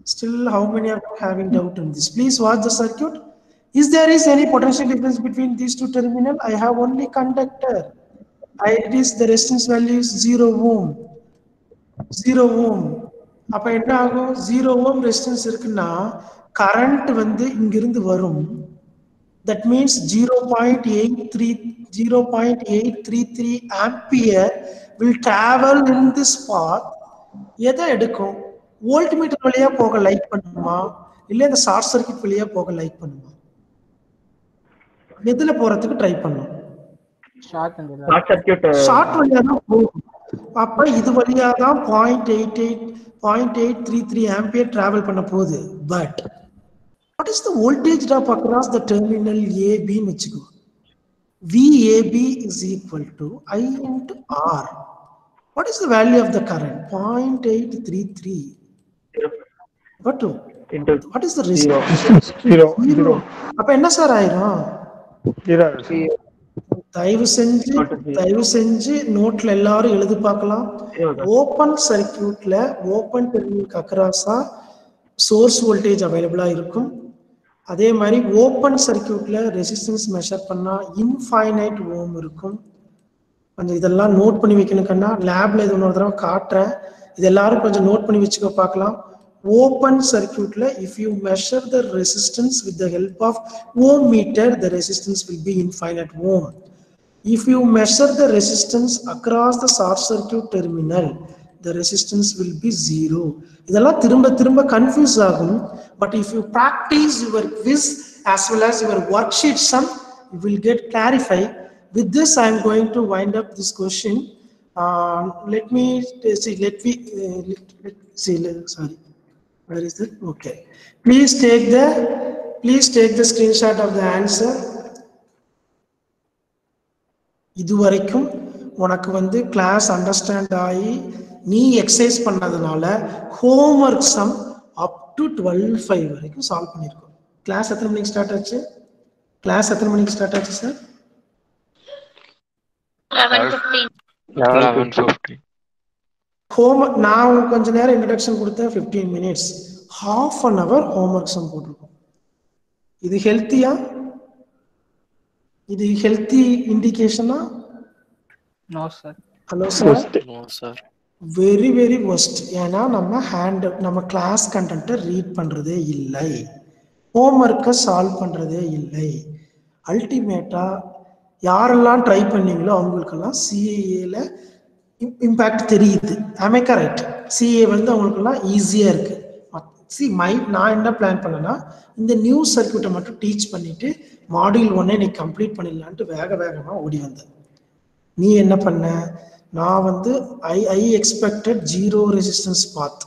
still how many of them having doubt in this please watch the circuit is there is any potential difference between these two terminal i have only conductor I, it is the resistance value is zero ohm zero ohm அப்ப என்ன ஆகும் zero ohm resistance இருக்குன்னா current வந்து இங்கிருந்து வரும் that means zero point eight three zero point eight three three ampere will travel in this path எதை எடுக்கும் volt metre வழியா போக லைக் பண்ணுமா? இல்ல இந்த ஷார்ட் சர்க்யூட் வழியா போக லைக் பண்ணுமா? எதுல போறதுக்கு ட்ரை பண்ணும் ஷார்ட் சர்க்கியூட் ஷார்ட் வழியா தான் போகும். அப்ப இது வழியா தான் point eight eight point eight three three ampere travel பண்ண போகுது. But what is the voltage drop across the terminal ஏபின்னு வச்சுக்கோ. VAB is equal to I into R what is the value of the current point eight three three but into what is the zero risk Zero, zero, அப்ப என்ன sir ஆயிரும். தயவு செஞ்சு தயவு செஞ்சு நோட்ல எல்லாரும் எழுதி பார்க்கலாம். ஓப்பன் சர்க்கியூட்ல ஓப்பன் டெர்மினலுக்கு அக்ராஸா சோர்ஸ் வோல்டேஜ் அவைலபிளா இருக்கும். அதே மாதிரி ஓப்பன் சர்க்கியூட்ல ரெசிஸ்டன்ஸ் மெஷர் பண்ணா இன்ஃபைனைட் ஓம் இருக்கும். கொஞ்சம் இதெல்லாம் நோட் பண்ணி வைக்கணும் கண்ணா. லேப்ல இது இன்னொரு தடவை காட்டுறேன். இது எல்லாரும் கொஞ்சம் நோட் பண்ணி வச்சுக்க பார்க்கலாம். Open சர்க்கியூட்ல if you measure the resistance with the help of ohm meter the resistance will be infinite ohm if you measure the resistance across the short circuit terminal the resistance will be zero இதெல்லாம் திரும்ப திரும்ப confuse ஆகும். But if you practise your quiz as well as your worksheet sum you will get clarify with this i am going to wind up this question. Uh, let me see let me uh, let, let, see let- sorry where is it? Okay. Please take the please take the screenshot of the answer. இதுவரைக்கும் உனக்கு வந்து class understand ஆகி நீ exercise பண்ணதுனால homework sum up to twelve five வரைக்கும் solve பண்ணியிருக்கோம். Class எத்தனை மணிக்கு ஸ்டார்ட் ஆச்சு? கிளாஸ் எத்தனை மணிக்கு ஸ்டார்ட் ஆச்சு சார் லெவன் ஃபிஃப்டீன் ஹோம் நான் கொஞ்ச நேரம் இன்ட்ரடக்ஷன் கொடுத்தேன் fifteen minutes half an hour homework sum போட்டிருக்கோம். இது ஹெல்த்தியா இது healthy இண்டிகேஷனா no sir hello sir no sir very very worst ஏன்னா நம்ம ஹேண்ட் நம்ம கிளாஸ் கண்டென்ட்டை ரீட் பண்ணுறதே இல்லை. ஹோம்ஒர்க்கை சால்வ் பண்ணுறதே இல்லை. அல்டிமேட்டாக யாரெல்லாம் ட்ரை பண்ணீங்களோ அவங்களுக்கெல்லாம் சிஏஏல இம்பேக்ட் தெரியுது. ஆமே கரெக்ட் சிஏ வந்து அவங்களுக்குலாம் ஈஸியாக இருக்குது சி மை நான் என்ன பிளான் பண்ணேன்னா இந்த நியூ சர்க்கியூட்டை மட்டும் டீச் பண்ணிட்டு மாடியூல் ஒன்னே நீ கம்ப்ளீட் பண்ணிடலான்ட்டு வேக வேகமாக ஓடி வந்தேன். நீ என்ன பண்ண? நான் வந்து I I expected zero resistance path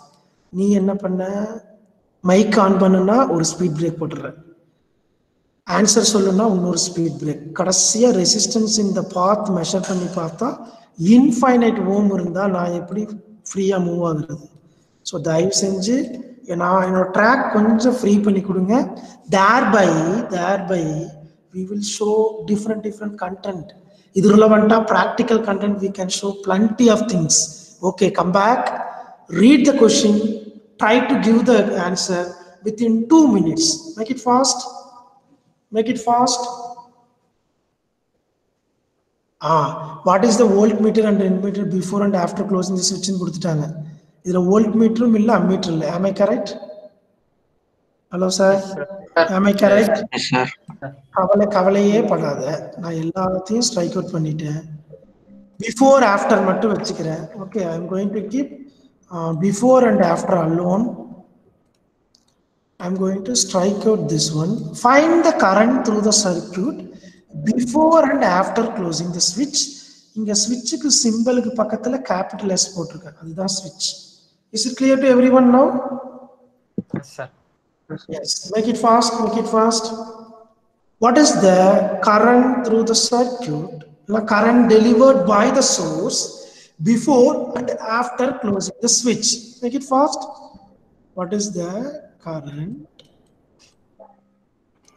நீ என்ன பண்ண? மைக் ஆன் பண்ணுனா ஒரு ஸ்பீட் பிரேக் போட்டுடுற ஆன்சர் சொல்லுன்னா இன்னொரு ஸ்பீட் பிரேக் கடைசியாக ரெசிஸ்டன்ஸ் இந்த பாத் மெஷர் பண்ணி பார்த்தா இன்ஃபைனைட் ஓம் இருந்தால் நான் எப்படி ஃப்ரீயாக மூவ் ஆகுறது? ஸோ தயவு செஞ்சு நான் என்னோட ட்ராக் கொஞ்சம் ஃப்ரீ பண்ணி கொடுங்க. Thereby thereby we will show different different content இது ரிலவெண்ட்டாக practical content we can show plenty of things okay come back read the question try to give the answer within two minutes make it fast make it fast ah what is the volt meter and meter before and after closing the ஸ்விட்ச்னு கொடுத்துட்டாங்க. இதுல volt மீட்டரும் இல்லை ammeter இல்லை. ஆம் I correct hello sir am I correct sir கவலை கவலையே படாத. நான் எல்லாத்தையும் ஸ்ட்ரைக் அவுட் பண்ணிட்டேன். பிஃபோர் ஆஃப்டர் மட்டும் வச்சுக்கிறேன். Okay I am going to keep before and after alone I'm going to strike out this one. Find the current through the circuit. before and after closing the switch. இங்க ஸ்விட்சுக்கு சிம்பிளுக்கு பக்கத்துல capital S போட்டிருக்கேன் அதுதான் ஸ்விட்ச் is it clear to everyone now sir Yes, make it fast, make it fast. What is the current through the circuit? The current delivered by the source before and after closing the switch. Make it fast. What is the current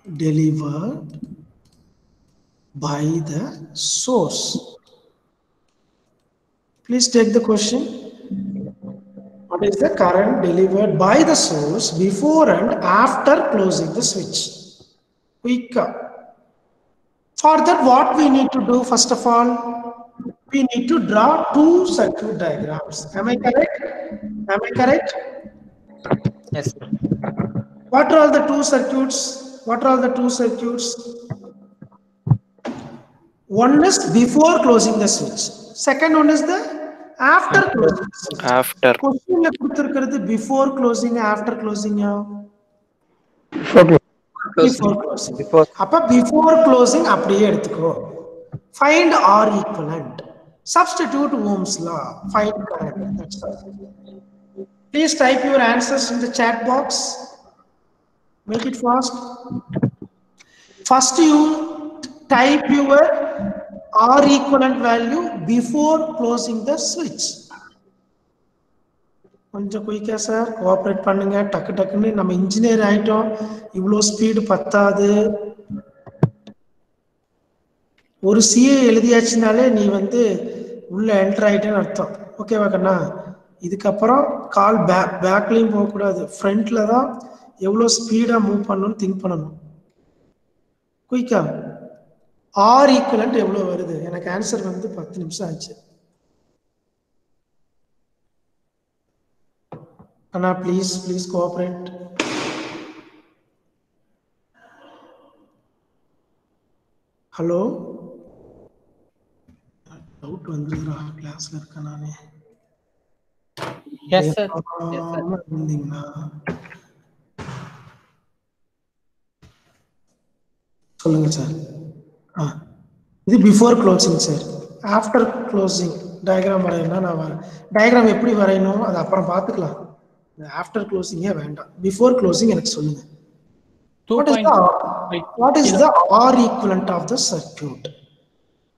delivered by the source. Please take the question. What is the current delivered by the source before and after closing the switch? Quick. For that, what we need to do, first of all, we need to draw two circuit diagrams. Am I correct? Am I correct? Yes. What are all the two circuits? What are all the two circuits? One is before closing the switch. Second one is the after closing the switch. After கொஸ்டின்ல கொடுத்திருக்கிறது before closing after க்ளோசிங்கா before closing அப்ப before closing அப்படியே எடுத்துக்கோ find R equivalent substitute ohm's law find current that's all please type your answers in the chat box make it fast first you type your R equivalent value before closing the switch. கொஞ்சம் குயிக்கா sir cooperate பண்ணுங்க. டக்கு டக்குன்னு நம்ம engineer ஆயிட்டோம். இவ்வளோ speed பத்தாது. ஒரு சிஏ எழுதியாச்சுனாலே நீ வந்து உள்ள என்டர் ஆயிட்டேன்னு அர்த்தம். ஓகேவா கண்ணா? இதுக்கப்புறம் கால் பேக் பேக்லையும் போகக்கூடாது. ஃப்ரண்ட்ல தான் எவ்வளோ ஸ்பீடாக மூவ் பண்ணணும்னு திங்க் பண்ணணும். குயிக்கா ஆர் ஈக்குவலண்ட் எவ்வளோ வருது? எனக்கு ஆன்சர் வந்து பத்து நிமிஷம் ஆச்சு. Anna, please, please cooperate. Hello doubt வந்துருக்குறா கிளாஸ்ல இருக்கேன் நானே. இருந்தீங்களா? சொல்லுங்க சார் இது before closing sir after closing diagram வரையணும்னா நான் வரேன் டயக்ராம் எப்படி வரையணும் அது அப்புறம் பார்த்துக்கலாம். ஆஃப்டர் க்ளோசிங்கே வேண்டாம். பிஃபோர் க்ளோசிங் எனக்கு சொல்லுங்க. Is point the what is the R equivalent of the circuit?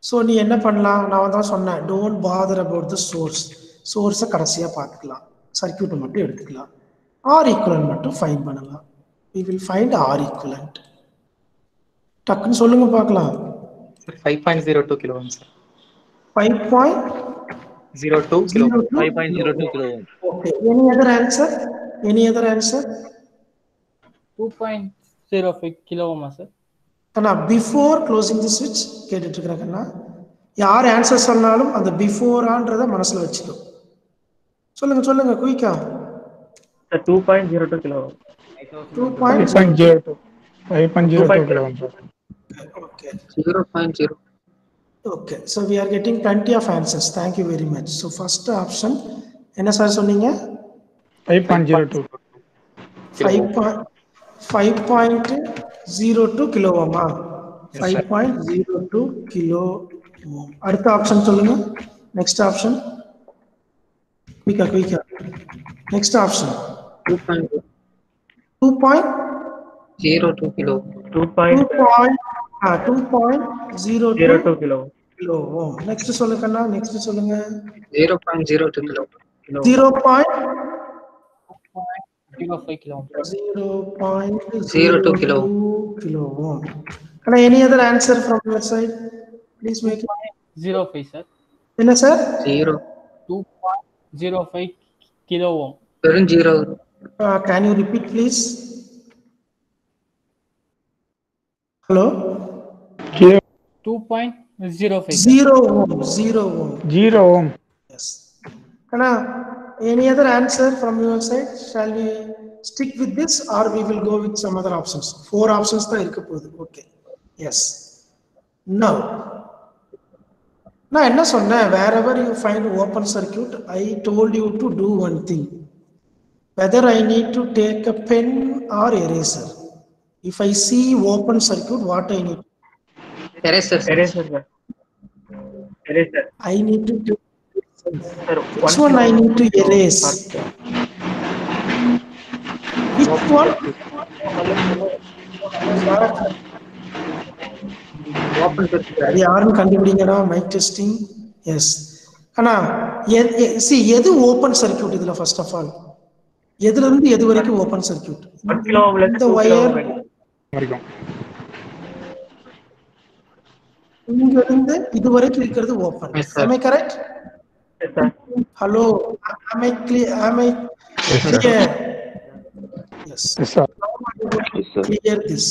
So நீ என்ன பண்ணலாம்? நான் தான் சொன்னேன். Don't bother about the source சோர்ஸை கடைசியாக பார்த்துக்கலாம். சர்க்கியூட்டை மட்டும் எடுத்துக்கலாம். ஆர் ஈக்குவலன்ட் மட்டும் ஃபைன் பண்ணலாம். We will find R equivalent டக்குன்னு சொல்லுங்க பார்க்கலாம். 5.02 kilo ohm, sir. Five point 02 kilo. Zero 5.02 kilo ohm. Okay any other answer any other answer 2.05 kilo ohm, sir. அண்ணா பிஃபோர் க்ளோசிங் தி ஸ்விட்ச் கேட்டுட்டு இருக்கிறேங்கண்ணா யார் ஆன்சர் சொன்னாலும் அந்த பிஃபோரான்றத மனசுல வச்சுக்கோ சொல்லுங்க சொல்லுங்க குயிக்கா sir two point zero two kilo two point point zero two. Five point zero two kilo Okay. Zero point zero. Okay. So we are getting plenty of answers. Thank you very much. So first option, enna sir sonninga 5.02 5.02 kilo ஓமா 5.02 kilo ohm அடுத்த option சொல்லுங்க next option குயிக்கா குயிக்கா next option 2.02 kilo 2.02 two two point point two point zero zero two two kilo kilo ohm next சொல்லுங்க அண்ணா next சொல்லுங்க point zero two kilo. Kilo zero point two kilo. kilo ohm. Can I any other answer from your side? Please make it. Zero five, sir. என்ன sir. Two point zero five kilo ohm. வெறும் zero can you repeat please hello Point zero five. Zero ohm zero ohm zero ohm. Yes Anna any other answer from your side shall we stick with this or we will go with some other options four options தான் இருக்க போகுது. Okay yes now நான் என்ன சொன்னேன்? Wherever you find open circuit I told you to to one thing whether I need to take a pen or eraser if I see open circuit what I need eraser eraser sir eraser I need to sir which one I need to erase? Which one? Open circuit அது யாருன்னு கண்டுபிடிங்கடா mic testing yes ஆனா see எது open circuit இதுல first of all எதுல இருந்து எது வரைக்கும் ஓபன் சர்க்கியூட் இந்த ஒயர் வரைக்கும். இங்க இருந்து இது வரைக்கும் இருக்கிறது open am i correct sir hello am i clear am i clear? Yes. Yes, sir. clear this.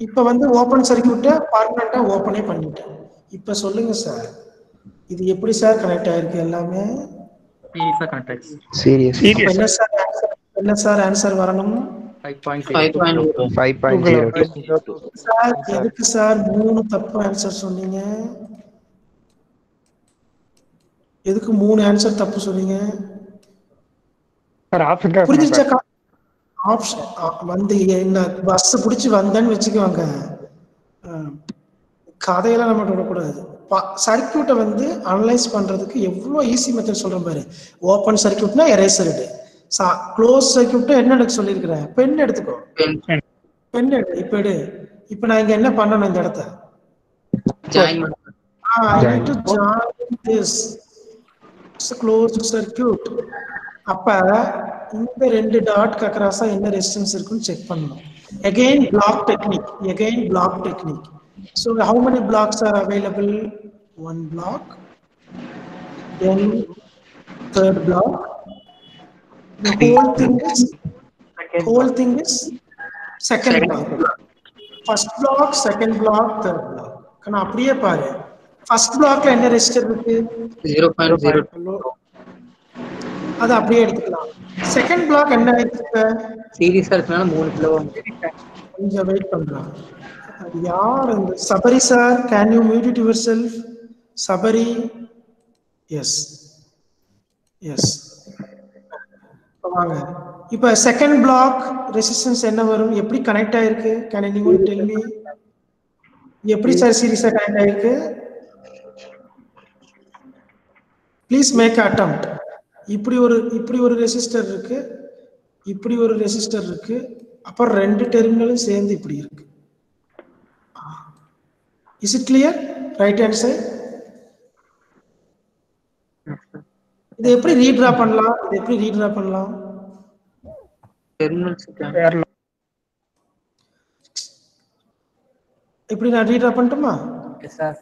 இப்ப வந்து ஓபன் சர்க்கியூட்டை பர்மனண்டா ஓபனே பண்ணிட்டேன். இப்ப சொல்லுங்க சார் இது எப்படி சார் கனெக்ட் ஆயிருக்கு எல்லாமே? ஈஸா கான்டாக்ட்ஸ் அப்ப Serious. என்ன சார் என்ன சார் ஆன்சர் வரணும்? 5.0 Five point zero. Two. Sir எதுக்கு சார் மூணு தப்பு ஆன்சர் சொன்னீங்க. எதுக்கு மூணு ஆன்சர் தப்பு சொன்னீங்க? ஆப்ஷன் வந்து என்ன பஸ் பிடிச்சி வந்தேன்னு வச்சுக்குவாங்க கதையெல்லாம் நம்ம விடக்கூடாது சர்க்கியூட்டை வந்து அனலைஸ் பண்றதுக்கு எவ்வளோ ஈஸி மெத்தட் சொல்றேன் பாரு. ஓப்பன் சர்க்கியூட்னா எரேசர் க்ளோஸ் சர்க்கியூட்டை என்ன எடுக்க சொல்லியிருக்கிறேன் பென் எடுத்துக்கோ பென் எடு இப்ப எடு இப்ப நான் இங்க என்ன பண்ணணும் இந்த இடத்த Ah, closed circuit. அப்ப இந்த ரெண்டு டாட் அக்ராஸா என்ன ரெசிஸ்டன்ஸ் இருக்குன்னு செக் பண்ணணும் again block technique again block technique so how many blocks are available one block then third block the whole thing is whole thing is second block. first block second block third block. கண்ணா அப்படியே பாரு first பிளாக்ல என்ன resistor இருக்கு? Zero point zero hello அதை அப்படியே எடுத்துக்கலாம். Second block என்ன ஆயிடுச்சு சீரியஸா இருக்கனால மூணு கிலோ கொஞ்சம் வெயிட் அது யார் இந்த Sabari sir can you mute yourself Sabari yes yes வாங்க இப்போ செகண்ட் பிளாக் ரெசிஸ்டன்ஸ் என்ன வரும்? எப்படி கனெக்ட் ஆயிருக்கு? கேன் எனிஒன் டெல் மீ எப்படி சார் சீரியஸா கனெக்ட் ஆயிருக்கு? ப்ளீஸ் மேக் அட்டம்ப்ட் இப்படி ஒரு இப்படி ஒரு ரெசிஸ்டர் இருக்கு. இப்படி ஒரு ரெசிஸ்டர் இருக்கு. அப்புறம் ரெண்டு டெர்மினலும் சேர்ந்து இப்படி இருக்கு. Is it clear right hand side இதை எப்படி ரீட்ரா பண்ணலாம்? இதை எப்படி ரீட்ரா பண்ணலாம்? இப்படி நான் ரீட்ரா பண்ணட்டுமா? சார்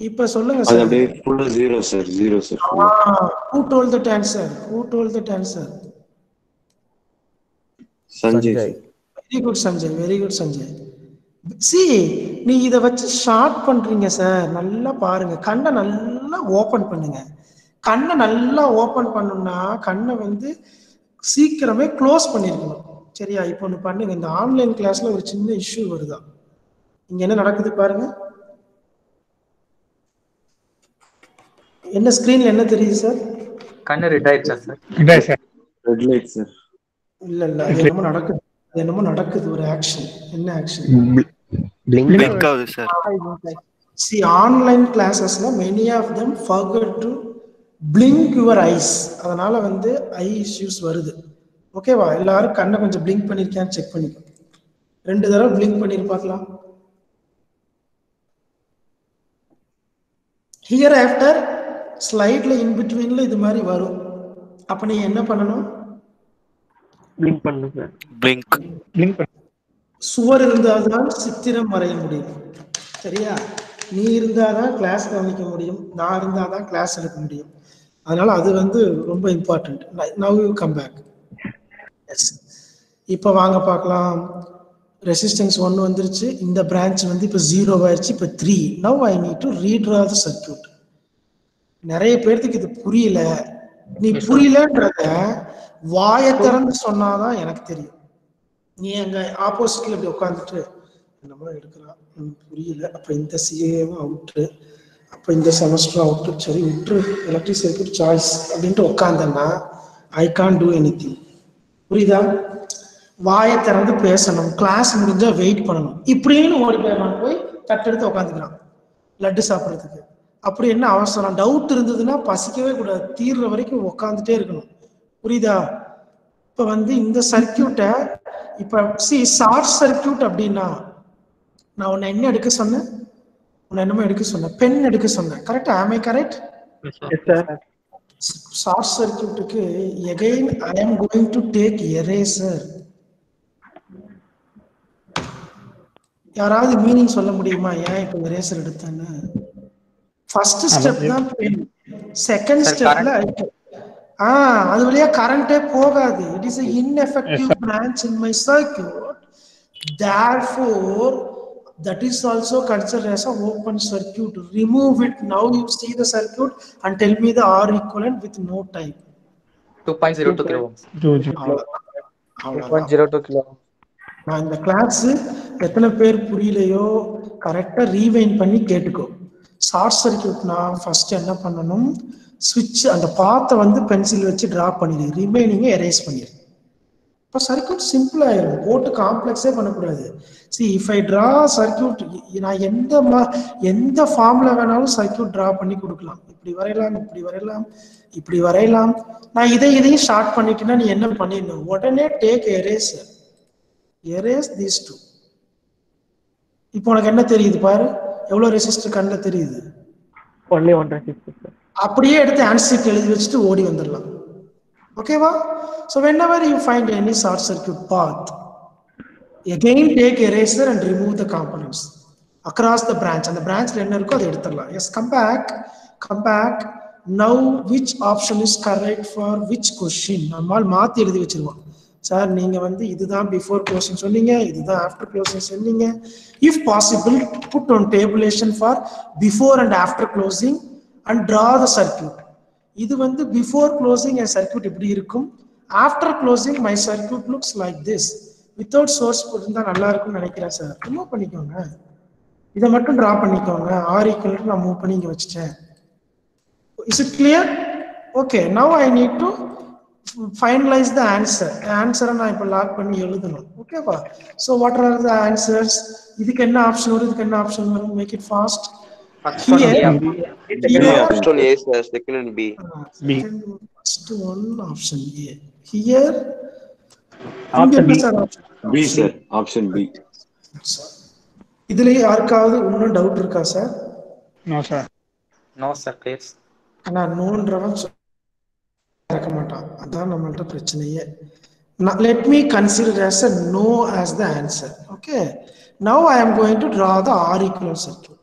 இப்ப சொல்லுங்க அது சார் அப்படியே ஃபுல்லா zero sir zero sir who told that answer who told that answer Sanjay very good Sanjay very good Sanjay see நீ இதை வச்சு ஷார்ட் பண்றீங்க சார் நல்லா பாருங்க. கண்ணை நல்லா ஓபன் பண்ணுங்க. கண்ணை நல்லா ஓபன் பண்ணணும்னா கண்ணை வந்து சீக்கிரமே க்ளோஸ் பண்ணிருக்கணும். சரியா? இப்போ ஒன்று பண்ணுங்க. இந்த ஆன்லைன் கிளாஸ்ல ஒரு சின்ன இஷ்யூ வருதா? இங்க என்ன நடக்குது பாருங்க. என்ன ஸ்கிரீன்ல என்ன தெரியுது சார் கண்ணு ரெட் ஆயிடுச்சா சார் இதான் சார் ரெட் லைட் சார் இல்ல இல்ல. அது என்னமோ நடக்குது. அது என்னமோ நடக்குது. ஒரு ஆக்ஷன் என்ன ஆக்ஷன் பிளிங்க் ஆகுது sir See, online classes, many of them forget to blink your eyes. அதனால வந்து ஐ இஷ்யூஸ் வருது. ஓகேவா எல்லாரும் கண்ணை கொஞ்சம் blink பண்ணிருக்கியான்னு செக் பண்ணிக்கோ. ரெண்டு தடவை blink பண்ணிரு பார்க்கலாம். ஹியர் ஆஃப்டர் ஸ்லைட்ல இன் பிட்வீன்ல இது மாதிரி வரும். அப்ப நீ என்ன பண்ணணும்? பிளிங்க் பண்ணுங்க பிளிங்க் பண்ணு. சுவர் இருந்தால்தான் சித்திரம் வரைய முடியும். சரியா? நீ இருந்தாதான் கிளாஸ் கவனிக்க முடியும். நான் இருந்தாதான் கிளாஸ் எடுக்க முடியும். அதனால அது வந்து ரொம்ப important now you come back yes இப்போ வாங்க பார்க்கலாம். ரெசிஸ்டன்ஸ் ஒன் வந்துருச்சு. இந்த பிரான்ச் வந்து இப்போ ஜீரோ ஆயிடுச்சு இப்போ three now I need to redraw the circuit நிறைய பேர்த்துக்கு இது புரியல. நீ புரியலன்றத வாயை திறந்து சொன்னாதான் எனக்கு தெரியும். நீ அங்க ஆப்போசிட்ல இப்படி உட்காந்துட்டு என்னமோ எடுக்கிறான். புரியல. அப்ப இந்த சிஏவும் அவுட்டு இப்போ இந்த செமஸ்டர் அவுட்டு சரி விட்டு எலக்ட்ரிக் சர்க்கியூட் சாய்ஸ் அப்படின்ட்டு உட்காந்தேன்னா ஐ கான் டூ எனி புரியுதா? வாயை திறந்து பேசணும். கிளாஸ் முடிஞ்சால் வெயிட் பண்ணணும். இப்படின்னு ஓடி போயிடலாம் போய் தட்டெடுத்து உட்காந்துக்கிறான் லட்டு சாப்பிட்றதுக்கு. அப்படி என்ன அவசரம்? டவுட் இருந்ததுன்னா பசிக்கவே கூடாது. தீர்ற வரைக்கும் உட்காந்துட்டே இருக்கணும். புரியுதா? இப்போ வந்து இந்த சர்க்கியூட்டை இப்போ சி ஷார்ட் சர்க்கியூட் அப்படின்னா நான் உன்னை என்ன எடுக்க சொன்னேன்? உன்னை என்னமோ எடுக்க சொன்னேன். பென் எடுக்க சொன்னேன். கரெக்டா ஆமே correct short சர்க்கியூட்டுக்கு again I am going to take eraser யாராவது மீனிங் சொல்ல முடியுமா? ஏன் இப்போ எரேசர் எடுத்தேன்னு? ஃபர்ஸ்ட் ஸ்டெப் தான் பென் செகண்ட் ஸ்டெப்ல ஆ அது வழியா கரண்டே போகாது. It is ineffective branch in my circuit. Therefore that is also considered as a open circuit. Remove it. Now you see the circuit and tell me the r equivalent with no kilo zoo ஜூ அவ்வளவுதான். Zero two kilo நான் இந்த class எத்தனை பேர் புரியலையோ கரெக்டா rewind பண்ணி கேட்டுக்கோ. Short சர்க்கியூட்னா first என்ன பண்ணணும்? ஸ்விட்ச் அந்த பாத்தை வந்து பென்சில் வச்சு டிரா பண்ணிடு. ரிமைனிங்கை எரேஸ் பண்ணிடு. இப்போ சர்க்கியூட் சிம்பிள் ஆயிரும். போட்டு காம்ப்ளெக்ஸே பண்ணக்கூடாது. See if I draw circuit நான் எந்த மா எந்த ஃபார்ம்ல வேணாலும் சர்க்கியூட் டிரா பண்ணி கொடுக்கலாம். இப்படி வரையலாம் இப்படி வரையலாம் இப்படி வரையலாம். நான் இதை இதையும் ஷார்ட் பண்ணிட்டேன்னா நீ என்ன பண்ணிடணும்? உடனே take eraser erase these two இப்போ உனக்கு என்ன தெரியுது பாரு? எவ்வளவு ரெசிஸ்டர் கண்ணில் தெரியுது? ஒன்லி ஒன் ரெசிஸ்டர் அப்படியே எடுத்து ஆன்சர் எழுதி வச்சுட்டு ஓடி வந்துடலாம். ஓகேவா so whenever you find any short circuit path again take eraser and remove the components. Across the branch அந்த பிரான்ச்ல என்ன இருக்கோ அதை எடுத்துடலாம். Yes come back come back now which option is correct for which question நம்மால் மாத்தி எழுதி வச்சிருவோம். Sir நீங்க வந்து இதுதான் பிஃபோர் க்ளோசிங் சொன்னீங்க இதுதான் ஆஃப்டர் க்ளோசிங் சொன்னீங்க. If possible put one tabulation for before and after closing and draw the circuit இது வந்து பிஃபோர் க்ளோசிங் என் சர்க்யூட் இப்படி இருக்கும். After closing my circuit looks like this without source போட்டிருந்தா நல்லா இருக்கும்னு நினைக்கிறேன் சார் ரிமூவ் பண்ணிக்கோங்க. இதை மட்டும் ட்ரா பண்ணிக்கோங்க. ஆர் ஈக்குவல் நான் மூவ் பண்ணி இங்க வச்சுட்டேன். Is it clear okay now I need to finalise the answer ஆன்சரை நான் இப்போ லாக் பண்ணி எழுதணும். ஓகேவா so what are the answers இதுக்கு என்ன ஆப்ஷன் வரும்? இதுக்கு என்ன ஆப்ஷன் வரும்? Make it fast First one A. Sir. Second one B. B. First one option A. Here, Option B. B sir option B இதுல யாருக்காவது இன்னும் டவுட் இருக்கா sir no sir No, sir. Clear. ஆனா நோன்றவன் இருக்க மாட்டான். அதான் நம்மள்ட்ட பிரச்சனையே. Let me consider as a no as the answer okay? Now i am going to draw the r equivalent circuit.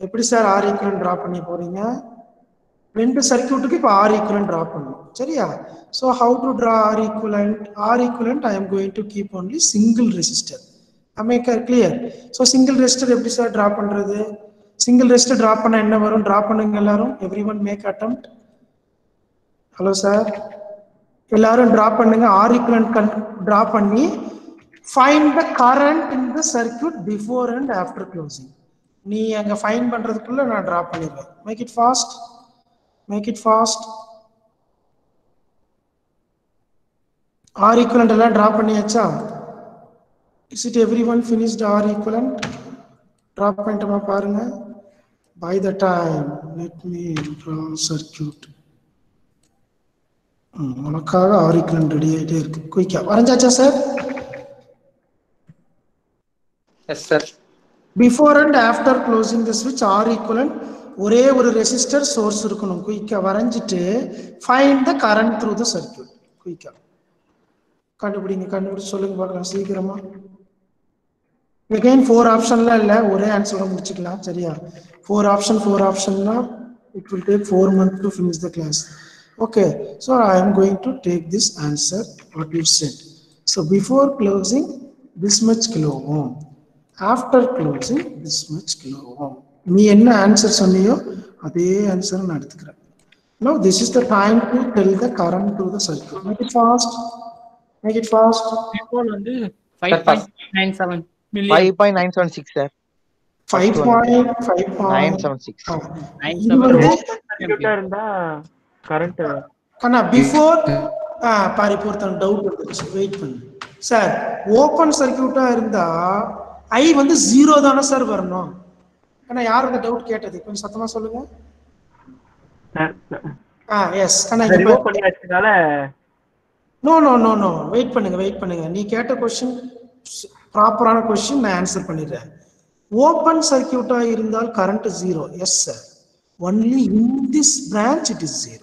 எப்படி சார் r equivalent draw பண்ணி போறீங்க? ரெண்டு சர்க்கியூட்டுக்கு இப்போ ஆர் ஈக்குவலண்ட் ட்ரா பண்ணணும். சரியா? So how to draw R equivalent R equivalent I am going to keep only single resistor அமேக்கர் clear so single resistor எப்படி sir draw பண்றது? சிங்கிள் ரெசிஸ்டர் ட்ரா பண்ண என்ன வரும்? ட்ரா பண்ணுங்க எல்லாரும். Everyone make attempt hello sir எல்லாரும் draw பண்ணுங்க. R equivalent draw பண்ணி find the current in the circuit before and after closing நீ அங்க ஃபைன் பண்றதுக்குள்ள நான் ட்ரா பண்ணிடுவேன் make it fast make it fast R equivalent எல்லாம் ட்ரா பண்ணியாச்சா? Is it everyone finished R equivalent draw பண்ணிட்டோமா பாருங்க. By the time let me draw circuit உனக்காக R equivalent ready ஆகிட்டே இருக்கு. குயிக்கா வரைஞ்சாச்சா sir Yes, sir. Before and after closing the ஸ்விட்ச் R equivalent ஒரே ஒரு ரெசிஸ்டர் சோர்ஸ் இருக்கணும். குயிக்கா வரைஞ்சிட்டு find the current through the circuit குயிக்கா கண்டுபிடிங்க கண்டுபிடிச்சு சொல்லுங்க பார்க்கலாம். சீக்கிரமா. எகைன் ஃபோர் ஆப்ஷன்லாம் இல்லை. ஒரே ஆன்சரோட முடிச்சுக்கலாம். சரியா? Four option four ஆப்ஷன்னா it will take four month to finish the class okay so I am going to take this answer what you said so before closing this much kilo ohm after closing this much kilo ohm நீ என்ன answer சொன்னியோ அதே answer நான் எடுத்துக்கிறேன். No this is the time to tell the current to the circuit make it make it fast P4 வந்து 5.97 million. Five point nine seven six sir five point five nine point seven six இது வந்து சர்க்யூட்டா இருந்தா current கண்ணா before பாரி பொறுத்தவன் doubt வந்துருச்சு wait பண்ணு. சார் ஓப்பன் சர்க்கியூட்டா இருந்தா ஐ வந்து ஜீரோ தானே சார் வரணும். கண்ணா யார் இந்த டவுட் கேட்டது? கொஞ்சம் சத்தமா சொல்லுங்க. ஆ எஸ் கண்ணா remove. பண்ணியாச்சுனால no no no no wait பண்ணுங்க வெயிட் பண்ணுங்க நீ கேட்ட கொஸ்டின் ப்ராப்பரான கொஸ்டின் நான் ஆன்சர் பண்ணிடுறேன் ஓப்பன் சர்க்கியூட்டா இருந்தால் current zero yes sir only in this branch it is zero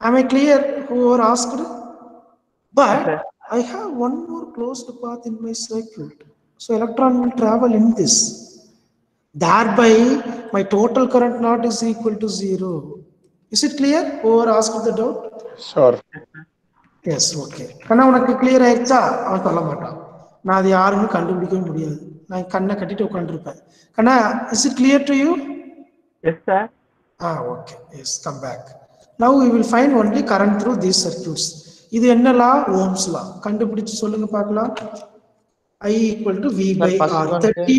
am i clear whoever asked but i have one more closed path in my circuit so electron will travel in this thereby my total current not is equal to zero is it clear whoever asked the doubt sure yes okay கண்ணா உனக்கு clear ஆயிடுச்சா? அவன் சொல்ல மாட்டான் நான் அது யாருன்னு கண்டுபிடிக்கவே முடியாது. நான் கண்ணை கட்டிட்டு உட்காந்துருப்பேன் கண்ணா is it clear to you yes sir ah okay yes come back now we will find only current through these circuits இது என்ன லா ஓம்ஸ் லா கண்டுபிடிச்சு சொல்லுங்க பார்க்கலாம். I equal to V by R thirty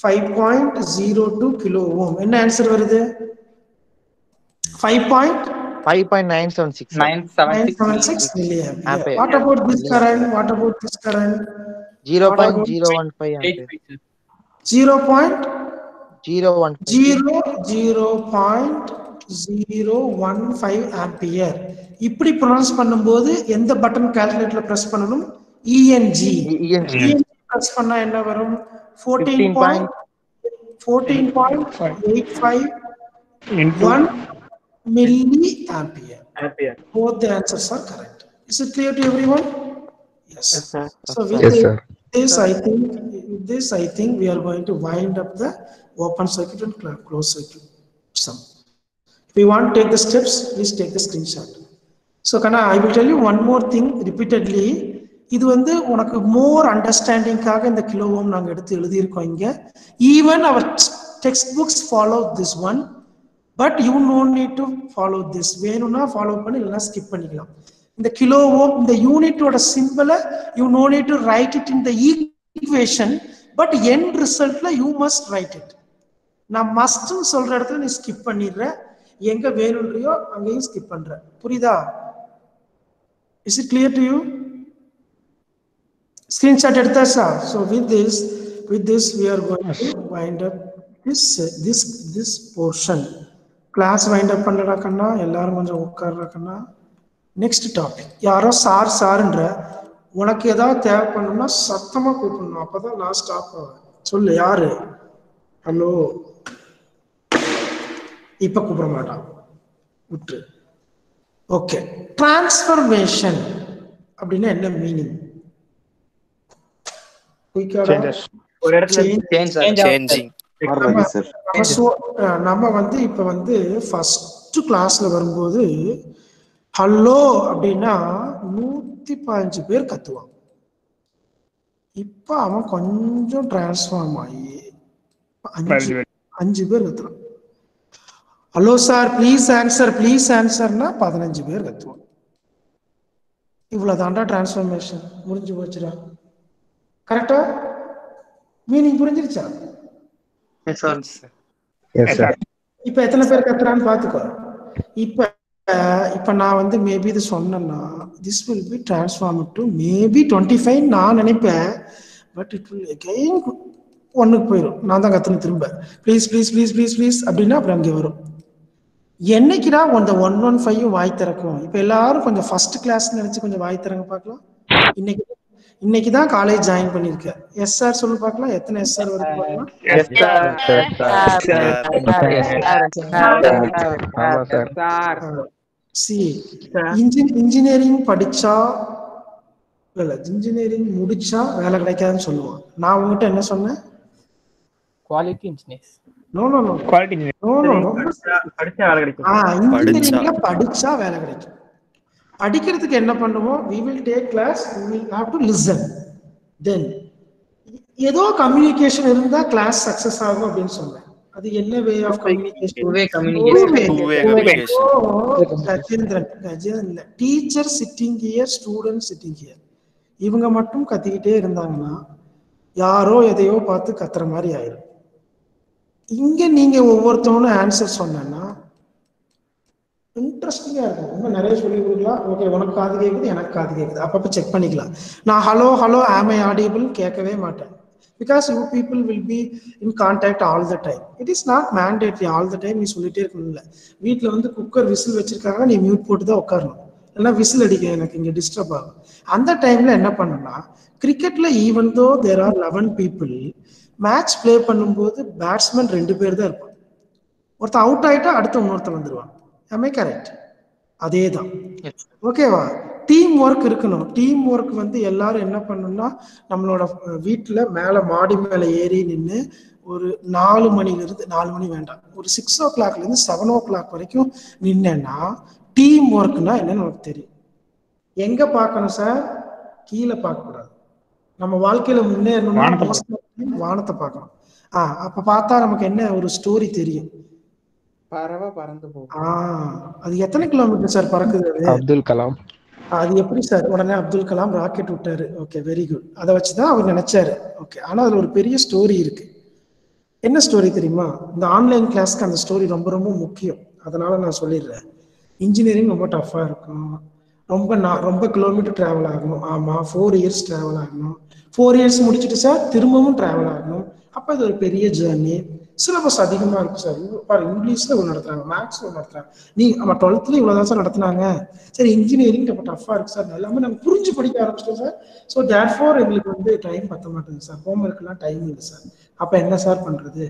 five point zero two kilo ohm என்ன answer வருது? Five point five point nine seven six Nine seven nine six. seven six million. Ampere. What about this current? What about this current? Zero What point about- zero one five Eight five, sir. Zero point zero one zero zero point zero one five ampere. இப்படி pronounce பண்ணும்போது எந்த button கால்குலேட்டர்ல press பண்ணணும் ENG ENG press பண்ணா என்ன வரும் 14 15 Point fourteen point eight five into one milliampere ampere both the answers are correct. Is it clear to everyone? Yes. Yes sir So with Yes, sir. this, I think, with this, I think we are going to wind up the open circuit and cl- closed circuit sum. If you want to take the steps, please take the screenshot. So Kana, I will tell you one more thing repeatedly. இது வந்து உனக்கு மோர் அண்டர்ஸ்டாண்டிங்காக இந்த kilo ohm நாங்கள் எடுத்து எழுதியிருக்கோம் இங்க even our textbooks follow this one but you no need to follow this வேணும்னா follow பண்ணி இல்லைன்னா ஸ்கிப் பண்ணிக்கலாம். இந்த கிலோ ஓம் இந்த யூனிட்டோட சிம்பிளை you no need to write it in the equation but in ரிசல்ட்ல you must write it நான் மஸ்ட்னு சொல்ற இடத்துல நீ ஸ்கிப் பண்ணிடுற. எங்க வேணும்ன்றியோ அங்கேயும் ஸ்கிப் பண்ற. புரியுதா? Is it clear to you screenshot எடுத்தாச்சா so with this with this we are going to wind up this this this portion class wind up பண்ணடா கண்ணா எல்லாரும் கொஞ்சம் உட்கார்றா கண்ணா. நெக்ஸ்ட் டாபிக் யாரோ சார் சாருன்ற உனக்கு ஏதாவது தேவைப்படணும்னா சத்தமா கூப்பிடணும். அப்பதான் நான் ஸ்டாப் ஆவேன். சொல்லு யாரு? ஹலோ இப்ப கூப்பிட மாட்டான். விட்டு. ஓகே டிரான்ஸ்ஃபர்மேஷன் அப்படின்னா என்ன மீனிங். ஒரு இடத்துல Change, sir. நம்ம வந்து இப்ப வந்து ஃபர்ஸ்ட் கிளாஸ்ல வரும்போது ஹலோ அப்படின்னா நூத்தி பதினஞ்சு பேர் கத்துவான். இப்ப அவன் கொஞ்சம் டிரான்ஸ்ஃபார்ம் ஆகி அஞ்சு. அஞ்சு பேர் கத்துறான். Hello sir please answer please ஆன்சர்னா பதினஞ்சு பேர் கத்துவான். இவ்வளவுதான்டா டிரான்ஸ்ஃபர்மேஷன் முடிஞ்சு போச்சுடா. கரெக்டா மீனிங் புரிஞ்சிருச்சா Yes, sir. Yes, sir. இப்ப எத்தனை பேர் கத்துறான்னு பாத்துக்கோ. இப்ப இப்ப நான் வந்து மேபி இது சொன்னேன்னா this will be transform to maybe twenty five நான் நினைப்பேன். பட் இட் வில் அகைன் ஒன்னுக்கு போயிடும் நான் தான் கத்துன திரும்ப. Please please please please please அப்படின்னா அப்புறம் அங்கே வரும். என்னைக்குடா அந்த ஒன் ஒன் ஃபைவ் வாய் திறக்கும்? இப்ப எல்லாரும் கொஞ்சம் ஃபர்ஸ்ட் கிளாஸ் நினைச்சு கொஞ்சம் வாய் திறங்க பார்க்கலாம். இன்னைக்கு இன்னைக்கு தான் காலேஜ் ஜாயின் பண்ணிருக்கேன் எஸ் சார் சொல்லு பார்க்கலாம். எத்தனை எஸ் சார். வருது இன்ஜினியரிங் படிச்சா இல்ல இன்ஜினியரிங் முடிச்சா வேலை கிடைக்காதுன்னு சொல்லுவான் நான் உங்ககிட்ட என்ன சொன்னேன்? Quality engineers. No no no quality engineer no no no படிச்சா வேலை கிடைக்கும். ஆ இன்ஜினியரிங்ல படிச்சா வேலை கிடைக்கும். படிக்கிறதுக்கு என்ன பண்ணுவோம்? We will take class we will have to listen. Then ஏதோ கம்யூனிகேஷன் இருந்தா கிளாஸ் சக்சஸ் ஆகும் அப்படின்னு சொன்னேன் அது என்ன way of communication. Gajendran Gajendran. Teacher sitting here student sitting here இவங்க மட்டும் கத்திக்கிட்டே இருந்தாங்கன்னா யாரோ எதையோ பார்த்து கத்துற மாதிரி ஆயிரும். இங்க நீங்க ஒவ்வொருத்தவனும் ஆன்சர் சொன்னேன்னா இன்ட்ரெஸ்டிங்காக இருக்கும். இன்னும் நிறைய சொல்லி கொடுக்கலாம். ஓகே உனக்கு காது கேக்குது எனக்கு காது கேட்குது அப்பப்போ செக் பண்ணிக்கலாம். நான் hello hello am I audible கேட்கவே மாட்டேன். Because you people will be in contact all the time it is not mandatory all the time நீ சொல்லிட்டே இருக்கணும்ல. வீட்டில் வந்து குக்கர் விசில் வச்சிருக்காங்க நீ மியூட் போட்டு தான் உட்காரணும். இல்லைன்னா விசில் அடிக்க எனக்கு. இங்கே டிஸ்டர்ப் ஆகும். அந்த டைம்ல என்ன பண்ணனா கிரிக்கெட்ல even though there are eleven people match play பண்ணும்போது பேட்ஸ்மேன் ரெண்டு பேர் தான் இருப்பான். ஒருத்தன் அவுட் ஆகிட்டா அடுத்த இன்னொருத்தன் வந்துருவான் ஆமே கரெக்ட் அதே தான். ஓகேவா டீம் ஒர்க் இருக்கணும். டீம் ஒர்க் வந்து எல்லாரும் என்ன பண்ணணும்னா நம்மளோட வீட்டில் மேலே மாடி மேலே ஏறி நின்று ஒரு நாலு மணில இருந்து நாலு மணி வேண்டாம். ஒரு சிக்ஸ் ஓ கிளாக்ல இருந்து செவன் ஓ கிளாக் வரைக்கும் நின்னேன்னா டீம் ஒர்க்னா என்னன்னு நமக்கு தெரியும். எங்க பார்க்கணும் சார் கீழே பார்க்க கூடாது. நம்ம வாழ்க்கையில முன்னேறணும்னா வானத்தை பார்க்கணும். ஆ அப்ப பார்த்தா நமக்கு என்ன ஒரு ஸ்டோரி தெரியும். பறவை பறந்து போகும். ஆ அது எத்தனை கிலோமீட்டர் சார் பறக்குது அது? அப்துல் கலாம். அது எப்படி சார் உடனே அப்துல் கலாம் ராக்கெட் விட்டாரு. ஓகே வெரி குட் அதை வச்சுதான் அவர் நினைச்சாரு. ஓகே ஆனா அதுல ஒரு பெரிய ஸ்டோரி இருக்கு. என்ன ஸ்டோரி தெரியுமா? இந்த ஆன்லைன் கிளாஸ்க்கு அந்த ஸ்டோரி ரொம்ப ரொம்ப முக்கியம். அதனால நான் சொல்லிடுறேன். இன்ஜினியரிங் ரொம்ப டஃப்பாக இருக்கும். ரொம்ப நான் ரொம்ப கிலோமீட்டர் டிராவல் ஆகணும். ஆமாம் ஃபோர் இயர்ஸ் டிராவல் ஆகணும். ஃபோர் இயர்ஸ் முடிச்சுட்டு சார் திரும்பவும் டிராவல் ஆகணும். அப்போ இது ஒரு பெரிய ஜேர்னி சிலபஸ் அதிகமாக இருக்கும் சார் பாரு இங்கிலீஷில் இவ்வளோ நடத்துறாங்க மேக்ஸில் இவ்வளோ நடத்துறாங்க. நீ நம்ம டுவெல்த்தில் இவ்வளோ தான் சார் நடத்துனாங்க. சரி இன்ஜினியரிங் ரொம்ப டஃப்பாக இருக்கு சார் எல்லாமே நாங்கள் புரிஞ்சு படிக்க ஆரம்பிச்சிட்டோம் சார் ஸோ தேட் ஃபோர் எங்களுக்கு வந்து டைம் பத்த மாட்டேங்குது சார் ஹோம் ஒர்க்லாம் டைம் இல்லை சார் அப்போ என்ன சார் பண்ணுறது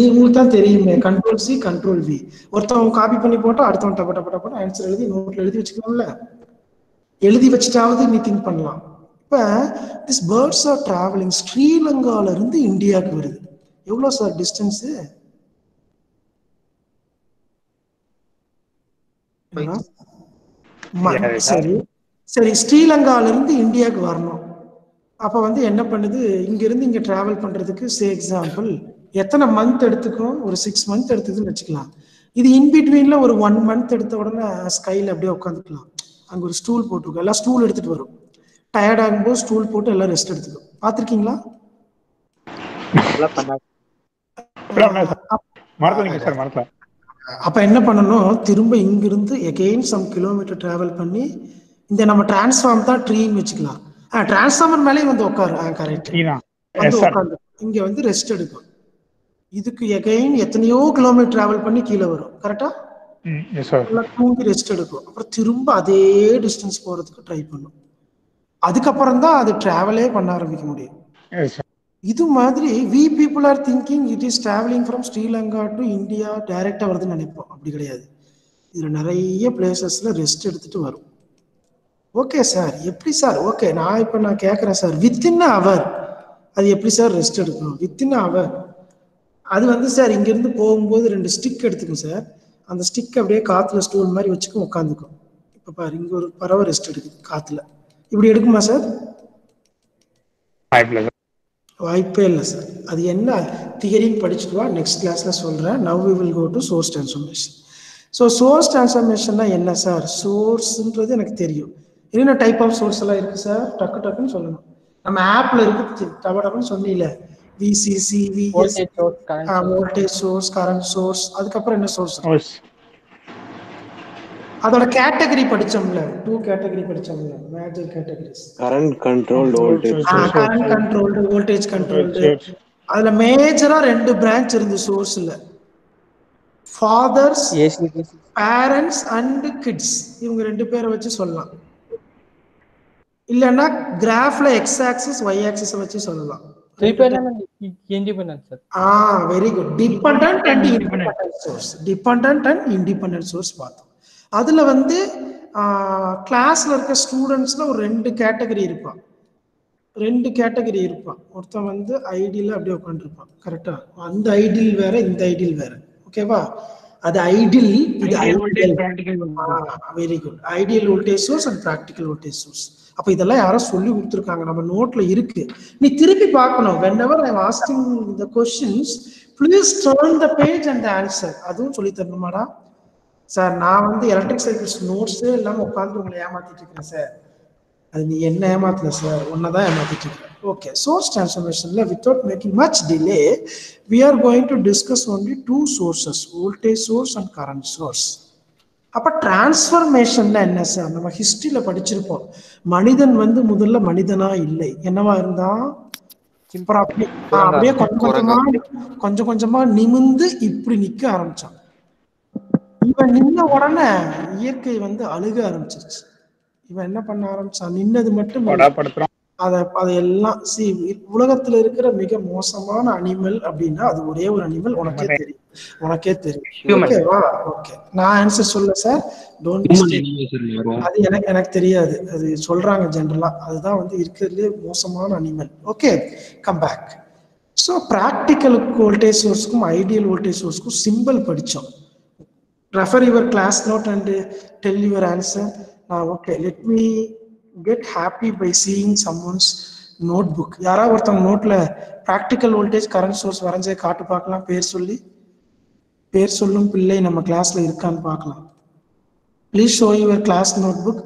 நீ உங்களுக்கு தான் தெரியுமே கண்ட்ரோல் சி கண்ட்ரோல் வி ஒருத்தவங்க காப்பி பண்ணி போட்டால் அடுத்தவன் டப்ப டப்ப டப்பா ஆன்சர் எழுதி நோட்டில் எழுதி வச்சுக்கலாம்ல எழுதி வச்சுட்டாவது நீ திங்க் பண்ணலாம். இப்போ திஸ் பேர்ட்ஸ் ஆர் ட்ராவலிங் ஸ்ரீலங்கால இருந்து இந்தியாவுக்கு வருது. எவ்வளோ சார் டிஸ்டன்ஸு சரி. சரி ஸ்ரீலங்கால இருந்து இந்தியாவுக்கு வரணும். அப்ப வந்து என்ன பண்ணுது? இங்க இருந்து இங்க டிராவல் பண்றதுக்கு சே எக்ஸாம்பிள் எத்தனை மந்த் எடுத்துக்கும்? ஒரு சிக்ஸ் மந்த் எடுத்துக்குன்னு வச்சுக்கலாம். இது இன் பிட்வீன்ல ஒரு ஒன் மந்த் எடுத்த உடனே ஸ்கைல அப்படியே உட்காந்துக்கலாம். அங்க ஒரு ஸ்டூல் போட்டிருக்கோம். எல்லாம் ஸ்டூல் எடுத்துட்டு வரும். டயர்ட் ஆகும்போது ஸ்டூல் போட்டு எல்லாம் ரெஸ்ட் எடுத்துக்கும். பார்த்திருக்கீங்களா அதெல்லாம் பண்ணாது மறந்துங்க சார் மறக்கல அப்ப என்ன பண்ணணும்? திரும்ப இங்கிருந்து எகெயின் சம் கிலோமீட்டர் டிராவல் பண்ணி இந்த நம்ம டிரான்ஸ்ஃபார்ம் தான் ட்ரீன்னு வச்சுக்கலாம். டிரான்ஸ்ஃபார்மர் மேலேயும் வந்து உட்காரு. கரெக்ட் இங்க வந்து ரெஸ்ட் எடுக்கும். இதுக்கு எகைன் எத்தனையோ கிலோமீட்டர் டிராவல் பண்ணி கீழே வரும். கரெக்டா தூங்கி ரெஸ்ட் எடுக்கும். அப்புறம் திரும்ப அதே டிஸ்டன்ஸ் போறதுக்கு ட்ரை பண்ணும். அதுக்கப்புறம் தான் அது டிராவலே பண்ண ஆரம்பிக்க முடியும். இது மாதிரி we people are thinking it is travelling from Sri Lanka to India டைரக்டா வருதுன்னு நினைப்போம். அப்படி கிடையாது. இதுல நிறைய பிளேசஸ்ல ரெஸ்ட் எடுத்துட்டு வரும். ஓகே சார் எப்படி சார் ஓகே நான் இப்போ நான் கேட்குறேன் சார் வித்தின் அவர் அது எப்படி சார் ரெஸ்ட் எடுக்கணும்? வித்தின் அவர் அது வந்து சார் இங்கேருந்து போகும்போது ரெண்டு ஸ்டிக் எடுத்துக்கும் சார் அந்த ஸ்டிக் அப்படியே காற்றுல ஸ்டூல் மாதிரி வச்சுக்கும் உட்காந்துக்கும். இப்போ பாரு இங்கே ஒரு பறவை ரெஸ்ட் எடுக்குது காற்றுல இப்படி எடுக்குமா சார் வாய்ப்பே இல்லை சார் அது என்ன? தியரின்னு படிச்சுட்டு வா நெக்ஸ்ட் கிளாஸ்ல சொல்றேன். Now we will go to source transformation so source டிரான்ஸ்ஃபர்மேஷன்னா என்ன சார் சோர்ஸ்ன்றது எனக்கு தெரியும். என்னென்ன டைப் ஆஃப் சோர்ஸ் எல்லாம் இருக்கு சார் டக்கு டக்குன்னு சொல்லணும். நம்ம ஆப்ல இருக்கு டப டபுன்னு சொன்னீல. VCC VS voltage source current source அதுக்கப்புறம் என்ன சோர்ஸ் அதோட கேட்டகரி படிச்சோம்ல. Two category படிச்சோம்ல. Major categories current controlled voltage. Current controlled voltage controlled அதுல மேஜரா ரெண்டு பிரான்ச் இருந்து சோர்ஸ்ல fathers AC parents and kids இவங்க ரெண்டு பேரை வச்சு சொல்லலாம். இல்லைன்னா கிராஃப்ல எக்ஸ் ஆக்சிஸ் ஒய் ஆக்சிஸ் வச்சு சொல்லலாம். Dependent independent sir ah very good depend and independent source depend and independent source பார்த்தோம். அதுல வந்து கிளாஸ்ல இருக்க ஸ்டூடெண்ட்ஸ்ல ஒரு ரெண்டு கேட்டகரி இருப்பான் ரெண்டு கேட்டகரி இருப்பான் ஒருத்தன் வந்து ஐடியில் அப்படியே உட்காந்துருப்பான் கரெக்டா அந்த ஐடியில் வேற இந்த ஐடியில் வேற. ஓகேவா அது ஐடில் இது ideal very good ideal voltage source and practical voltage source அப்ப இதெல்லாம் யாரோ சொல்லி கொடுத்துருக்காங்க. நம்ம நோட்ல இருக்கு. நீ திருப்பி பார்க்கணும். Whenever I asking the questions please turn the page and answer அதுவும் சொல்லி தரணுமாடா? சார் நான் வந்து எலக்ட்ரிக் சர்க்கியூட்ஸ் நோட்ஸே இல்லாம உட்காந்து உங்களை ஏமாத்திட்டு இருக்கேன் சார். அது நீ என்ன ஏமாத்தல சார்? தான் ஏமாத்திட்டு இருக்கேன். Okay source டிரான்ஸ்ஃபர்மேஷன்ல without making much delay we are going to discuss only two sources voltage source and current source அப்ப டிரான்ஸ்ஃபர்மேஷன்னா என்ன சார்? நம்ம ஹிஸ்டரியில படிச்சிருப்போம். மனிதன் வந்து முதல்ல மனிதனா இல்லை. என்னவா இருந்தான் அப்புறம் அப்படியே கொஞ்சம் கொஞ்சமா கொஞ்சம் கொஞ்சமா நிமிந்து இப்படி நிக்க ஆரம்பிச்சான். இவன் நின்ன உடனே இயற்கை வந்து அழுக ஆரம்பிச்சிருச்சு. இவன் என்ன பண்ண ஆரம்பிச்சான்? நின்னது மட்டும் அத அதையெல்லாம் சி உலகத்துல இருக்கிற மிக மோசமான அனிமல் அப்படின்னா அது ஒரே ஒரு அனிமல் உனக்கே தெரியும். உனக்கே தெரியும். Human. ஓகேவா ஓகே நான் ஆன்சர் சொல்ல சார் டோன்ட் அது எனக்கு எனக்கு தெரியாது. அது சொல்றாங்க ஜென்ரலா அதுதான் வந்து இருக்கிறதுலே மோசமான animal. Okay come back so practical voltage சோர்ஸ்க்கும் ideal voltage சோர்ஸ்க்கும் சிம்பிள் படித்தோம் refer your class note and tell your answer okay let me get happy by seeing some ones notebook யாராவது ஒருத்தவங்க நோட்டில் ப்ராக்டிக்கல் வோல்டேஜ் கரண்ட் சோர்ஸ் வரைஞ்சே காட்டு பார்க்கலாம். பேர் சொல்லி. பேர் சொல்லும் பிள்ளை நம்ம கிளாஸ்ல இருக்கான்னு பார்க்கலாம். Please show your class notebook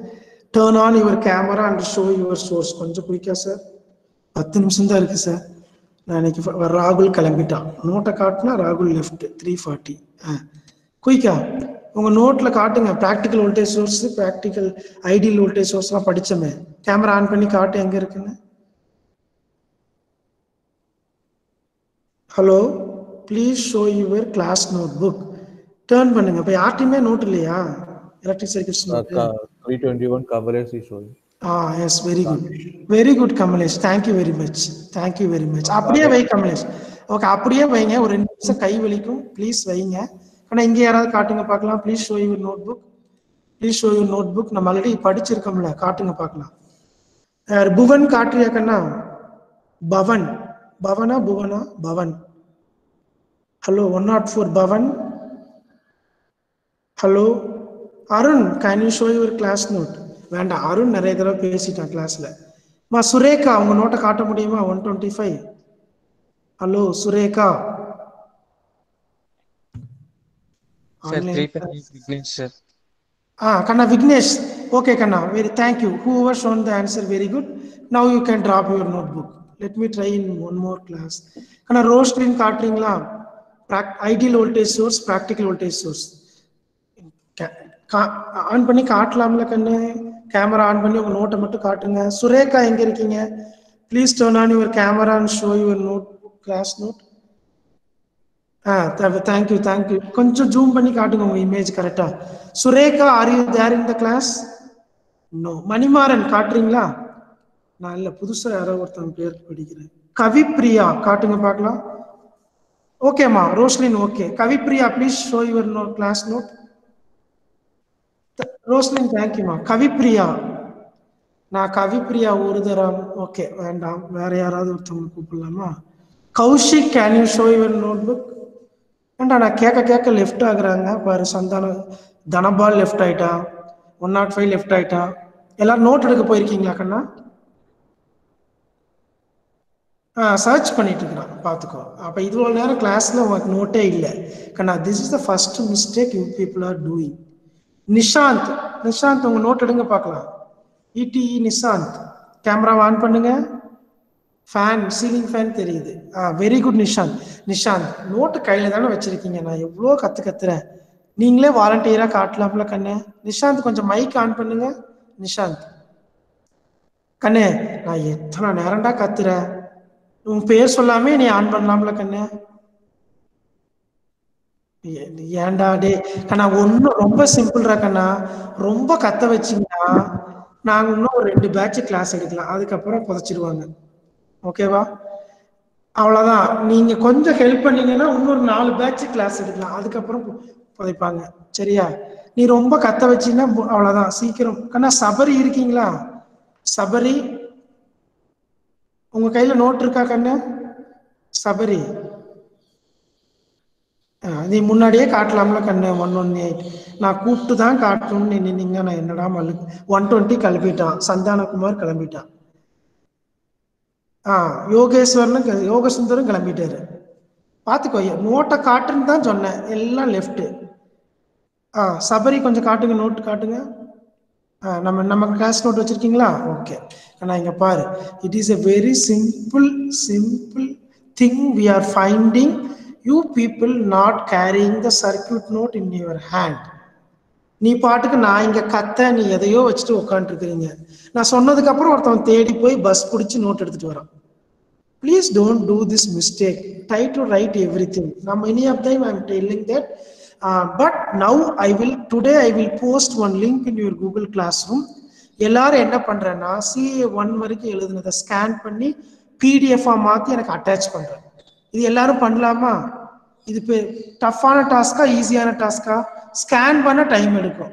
turn on your camera and show your source கொஞ்சம் குயிக்கா சார் பத்து நிமிஷம் தான் இருக்கு சார் நான் இன்னைக்கு ஃப- ராகுல் கிளம்பிட்டான். நோட்டை காட்டினா ராகுல் லெஃப்ட் த்ரீ ஃபார்ட்டி ஆ. குயிக்கா? உங்க நோட்ல காட்டுங்க. Practical voltage source practical ideal voltage சோர்ஸ்லாம் படிச்சோமே. கேமரா ஆன் பண்ணி காட்டு எங்க இருக்குன்னு. Hello please show your class notebook turn பண்ணுங்க. இப்போ யார்ட்டையுமே நோட் இல்லையா? Electric circuits note three twenty one coverage is showing ah yes very good very good Kamlesh thank you very much thank you very much அப்படியே வை Kamlesh okay அப்படியே வைங்க. ஒரு ரெண்டு நிமிஷம் கை வலிக்கும். ப்ளீஸ் வைங்க. ஆனால் இங்கே யாராவது காட்டுங்க பார்க்கலாம். Please show your notebook please show your notebook நம்ம ஆல்ரெடி படிச்சிருக்கோம்ல காட்டுங்க பார்க்கலாம். புவன் காட்டுறியா கண்ணா? பவன். பவனா Bhuvana? Pavan. Hello one nought four Pavan. Hello Arun can you show your class note வேண்டாம் அருண் நிறைய தடவை பேசிட்டான் கிளாஸ்ல மா சுரேகா உங்க நோட்டை காட்ட முடியுமா? One twenty five hello Surekha. Sir. Ah, Kanna Vignesh. Okay, Kanna. Very thank you. Whoever shown the answer, very good. Now you can drop your notebook. Let me try in one more class. Kanna row screen காட்டுறீங்களா ideal voltage source, practical voltage source. On பண்ணி காட்டலாம்ல கண்ணு camera on பண்ணி உங்க நோட்டை மட்டும் காட்டுங்க சுரேகா எங்க இருக்கீங்க please turn on your camera and show your note class note ah thank you thank you கொஞ்சம் ஜூம் பண்ணி காட்டுங்க உங்க இமேஜ் கரெக்டா Surekha are you there in the class no Manimaran காட்டுறீங்களா? நான் இல்ல புதுசா யாரோ ஒருத்தன் பேர் படிக்கிறேன். கவிப்ரியா காட்டுங்க பார்க்கலாம். ஓகேம்மா Roslin okay Kavipriya please show your no class note Roslin தேங்க்யூமா கவிப்ரியா. நான் கவிப்ரியா ஒரு தரம் ஓகே வேண்டாம். வேற யாராவது ஒருத்தவங்க கூப்பிடலாமா? Kaushik can you show your notebook ஏண்டா நான் கேட்க கேட்க லெஃப்ட் ஆகுறாங்க. பாரு சந்தானம். தனபால் லெஃப்ட் ஆயிட்டா? ஒன் நாட் ஃபைவ் லெஃப்ட் ஆயிட்டா? எல்லாரும் நோட் எடுக்க போயிருக்கீங்களா கண்ணா? ஆ சர்ச் பண்ணிட்டு இருக்கிறான் பார்த்துக்கோ. அப்போ இவ்வளோ நேரம் கிளாஸில் உனக்கு நோட்டே இல்லை. கண்ணா this is the first mistake you people are doing Nishanth. Nishanth உங்க நோட் எடுங்க பார்க்கலாம். இடிஇ நிஷாந்த். கேமரா ஆன் பண்ணுங்க. ஃபேன் சீலிங் ஃபேன் தெரியுது. ஆ very good Nishanth Nishanth note கையில் தானே வச்சுருக்கீங்க. நான் எவ்வளோ கற்று கத்துறேன் நீங்களே வாலண்டியராக காட்டலாம்ல கண்ணு. நிஷாந்த் கொஞ்சம் மைக் ஆன் பண்ணுங்க. நிஷாந்த் கண்ணு நான் எத்தனை நேரம்டா கத்துறேன். உன் பேர் சொல்லாமே நீ ஆன் பண்ணலாம்ல கண்ணு. ஏன்டா டே கண்ணா ஒன்றும் ரொம்ப சிம்பிள்ரா கண்ணா. ரொம்ப கத்த வச்சீங்கன்னா நாங்கள் இன்னும் ஒரு ரெண்டு பேட்ச் கிளாஸ் எடுக்கலாம். அதுக்கப்புறம் புதைச்சிடுவாங்க ஓகேவா அவ்வளோதான் நீங்கள் கொஞ்சம் ஹெல்ப் பண்ணீங்கன்னா இன்னொரு நாலு பேட்ச் கிளாஸ் எடுக்கலாம். அதுக்கப்புறம் புதைப்பாங்க. சரியா? நீ ரொம்ப கத்த வச்சீங்கன்னா அவ்வளோதான் சீக்கிரம். கண்ணா சபரி இருக்கீங்களா? சபரி? உங்க கையில நோட் இருக்கா கண்ணு? சபரி? ஆ, நீ முன்னாடியே காட்டலாம்ல கண்ணு. ஒன் ஒன் எயிட் நான் கூப்பிட்டு தான் காட்டணும்னு நின்னீங்க நான் என்னடா மல்லு ஒன் டுவெண்ட்டி கிளம்பிட்டான். சந்தானகுமார் கிளம்பிட்டான். ஆ யோகேஸ்வரனும் யோகசுந்தரும் கிளம்பிட்டாரு. பார்த்துக்கோ நோட்டை காட்டுன்னு தான் சொன்னேன். எல்லாம் லெஃப்ட்டு ஆ சபரி கொஞ்சம் காட்டுங்க நோட்டு காட்டுங்க. ஆ, நம்ம நம்ம கிளாஸ் நோட் வச்சுருக்கீங்களா? ஓகே நான் இங்கே பாரு. It is a very simple simple thing we are finding you people not carrying the circuit note in your hand நீ பாட்டுக்கு நான் இங்கே கத்த நீ எதையோ வச்சுட்டு உட்காந்துருக்குறீங்க நான் சொன்னதுக்கு அப்புறம் ஒருத்தவன் தேடி போய் பஸ் பிடிச்சி நோட் எடுத்துட்டு வரான். Please don't do this mistake try to write everything நம்ம any of time I am telling that but now I will today I will post one link in your Google classroom எல்லாரும் என்ன பண்றேன்னா CA one வரைக்கும் எழுதுனதை scan பண்ணி பிடிஎஃபா மாத்தி எனக்கு attach பண்றேன். இது எல்லாரும் பண்ணலாமா? இது டஃப்பான டாஸ்கா ஈஸியான டாஸ்கா ஸ்கேன் பண்ண டைம் எடுக்கும்.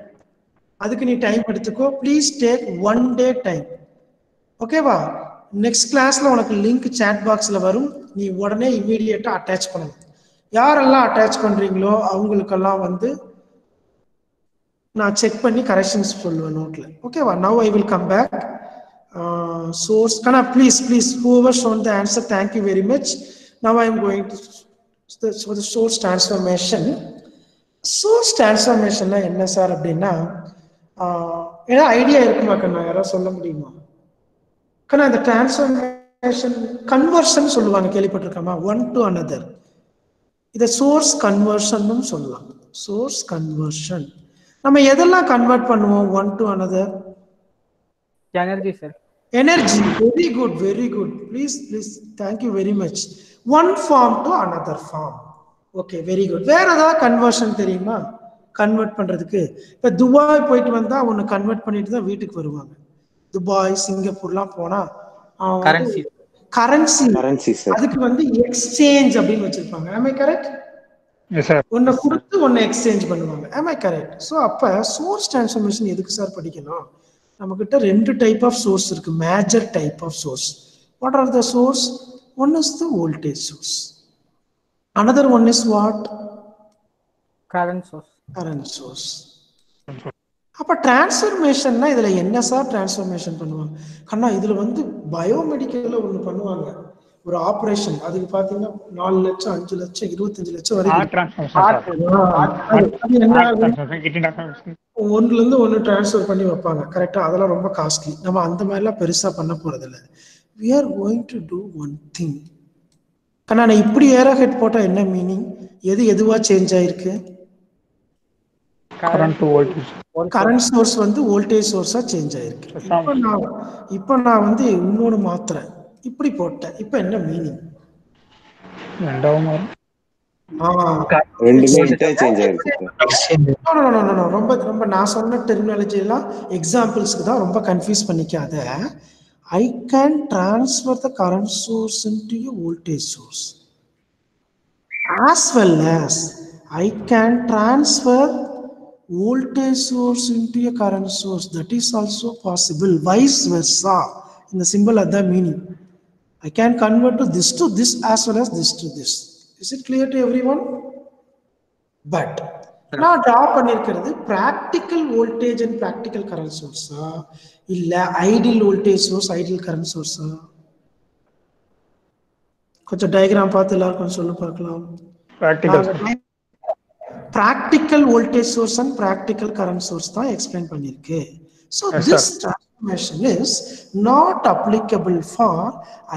அதுக்கு நீ டைம் எடுத்துக்கோ. Please take one day time ஓகேவா நெக்ஸ்ட் கிளாஸ்ல உனக்கு லிங்க் சேட் பாக்ஸ்ல வரும். நீ உடனே இமீடியட்டா அட்டாச் பண்ணணும். யாரெல்லாம் அட்டாச் பண்றீங்களோ அவங்களுக்கெல்லாம் வந்து நான் செக் பண்ணி கரெக்ஷன்ஸ் சொல்லுவேன் நோட்ல ஓகேவா now I will come back source Kanaa please please whoever shown the answer thank you very much now I am going to source transformation source டிரான்ஸ்ஃபர்மேஷன்னா என்ன சார் அப்படின்னா ஏதாவது ஐடியா இருக்குமா கண்ணா? யாராவது சொல்ல முடியுமா? கண்ணா இந்த டிரான்ஸ்ஃபர்மேஷன் கன்வர்ஷன் சொல்லுவாங்க கேள்விப்பட்டிருக்காமா? One to another. இதை சோர்ஸ் கன்வர்ஷன் சொல்லலாம். சோர்ஸ் கன்வர்ஷன் நம்ம எதெல்லாம் கன்வெர்ட் பண்ணுவோம்? One to another. Energy sir energy very good very good please please thank you very much one form to another form okay very good வேற ஏதாவது conversion தெரியுமா? Convert பண்றதுக்கு. இப்ப Dubai போயிட்டு வந்தா ஒன்னு கன்வெர்ட் பண்ணிட்டு தான் வீட்டுக்கு வருவாங்க. துபாய் சிங்கப்பூர்லாம் போனா Currency. கரன்சி கரன்சி சார் அதுக்கு வந்து எக்ஸ்சேஞ்ச் அப்படின்னு வச்சிருப்பாங்க. I கரெக்ட் எஸ் சார் ஒன்றை கொடுத்து ஒன்றை எக்ஸ்சேஞ்ச் பண்ணுவாங்க. I கரெக்ட் ஸோ அப்போ சோர்ஸ் டிரான்ஸ்ஃபர்மேஷன் எதுக்கு சார் படிக்கணும்? நம்மக்கிட்ட ரெண்டு டைப் ஆஃப் சோர்ஸ் இருக்கு. Major type of source what are the source one is the voltage source another one is what current source current source அப்ப டிரான்ஸ்ஃபர்மேஷன்னா இதுல என்ன சார் டிரான்ஸ்ஃபர்மேஷன் பண்ணுவாங்க? கண்ணா இதுல வந்து பயோமெடிக்கல்ல ஒண்ணு பண்ணுவாங்க. ஒரு ஆபரேஷன் அதுக்கு பாத்தீங்கன்னா நாலு லட்சம் அஞ்சு லட்சம் இருபத்தஞ்சு லட்சம் வரைக்கும் ஒண்ணுல இருந்து ஒண்ணு டிரான்ஸ்ஃபர் பண்ணி வைப்பாங்க. கரெக்டா அதெல்லாம் ரொம்ப காஸ்ட்லி நம்ம அந்த மாதிரிலாம் பெருசா பண்ண போறது இல்ல. We are going to do one thing ஆனா நான் இப்படி ஏரோ ஹெட் போட்டா என்ன மீனிங் எது எதுவா சேஞ்ச் ஆயிருக்கு? கரண்ட் வோல்டேஜ் கரண்ட் சோர்ஸ் வந்து வோல்டேஜ் சோர்ஸா சேஞ்ச் ஆயிருக்கு. இப்போ நான் இப்போ நான் வந்து இன்னொன்னு மாத்துறேன். இப்படி போட்டேன். இப்போ என்ன மீனிங் ரெண்டாவும். ரொம்ப ரொம்ப நான் சொன்ன டெர்மினாலஜி எல்லாம் எக்ஸாம்பிள்ஸ்க்கு தான் ரொம்ப confuse பண்ணிக்காத. I can transfer the current source into voltage source as well as I can transfer voltage source into a current source. That is also possible. Vice versa. In the symbol of the meaning. I can convert to this to this as well as this to this. Is it clear to everyone? But நான் draw பண்ணிருக்கிறது practical voltage and practical current சோர்ஸா இல்ல ideal voltage source ideal current சோர்ஸா கொஞ்சம் diagram பார்த்து எல்லாரும் கொஞ்சம் சொல்லு பார்க்கலாம் practical practical voltage source and practical current source தான் explain பண்ணிருக்கு so this transformation is not applicable for